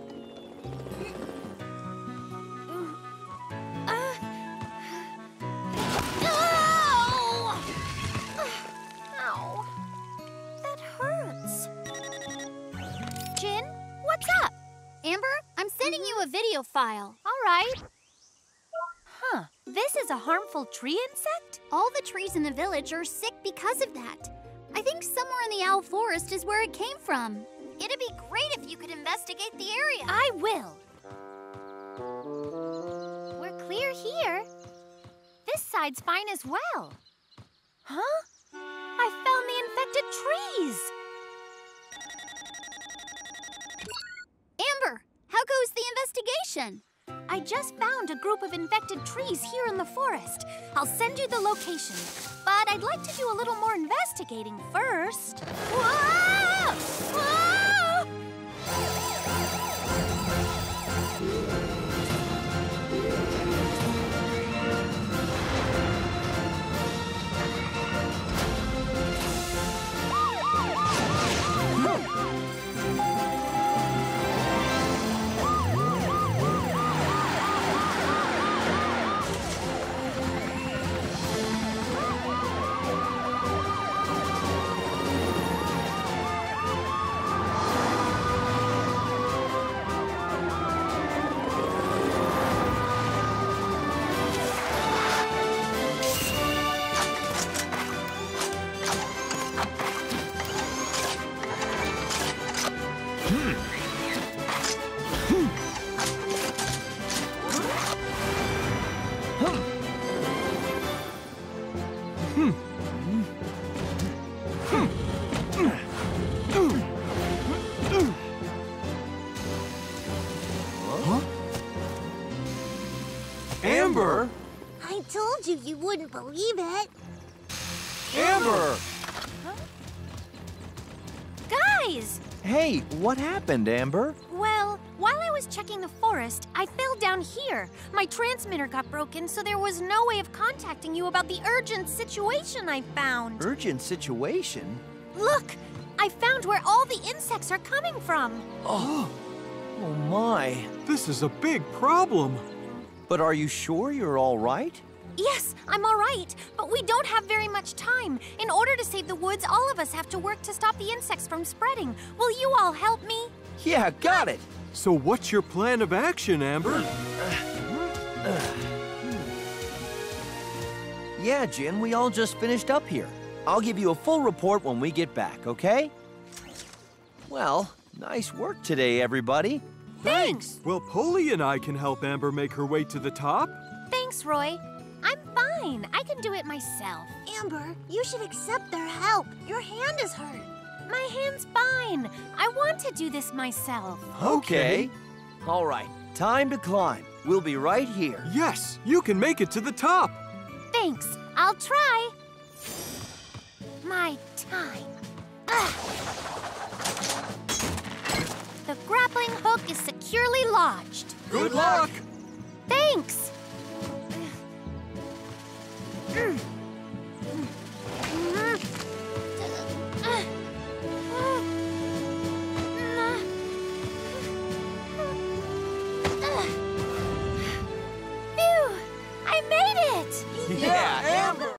Sending you a video file. All right. Huh. This is a harmful tree insect? All the trees in the village are sick because of that. I think somewhere in the owl forest is where it came from. It'd be great if you could investigate the area. I will. We're clear here. This side's fine as well. Huh? I found the infected trees. Investigation? I just found a group of infected trees here in the forest. I'll send you the location. But I'd like to do a little more investigating first. Whoa! Whoa! Believe it. Amber! Guys! Hey, what happened, Amber? Well, while I was checking the forest, I fell down here. My transmitter got broken, so there was no way of contacting you about the urgent situation I found. Urgent situation? Look! I found where all the insects are coming from. Oh, oh my. This is a big problem. But are you sure you're all right? Yes, I'm all right, but we don't have very much time. In order to save the woods, all of us have to work to stop the insects from spreading. Will you all help me? Yeah, got it. So what's your plan of action, Amber? Uh, uh, hmm. Yeah, Jin, we all just finished up here. I'll give you a full report when we get back, okay? Well, nice work today, everybody. Thanks. Well, Poli and I can help Amber make her way to the top. Thanks, Roy. I'm fine. I can do it myself. Amber, you should accept their help. Your hand is hurt. My hand's fine. I want to do this myself. Okay. All right, time to climb. We'll be right here. Yes, you can make it to the top. Thanks. I'll try. My time. Ugh. The grappling hook is securely lodged. Good luck! Thanks. Phew! I made it. Yeah, Amber!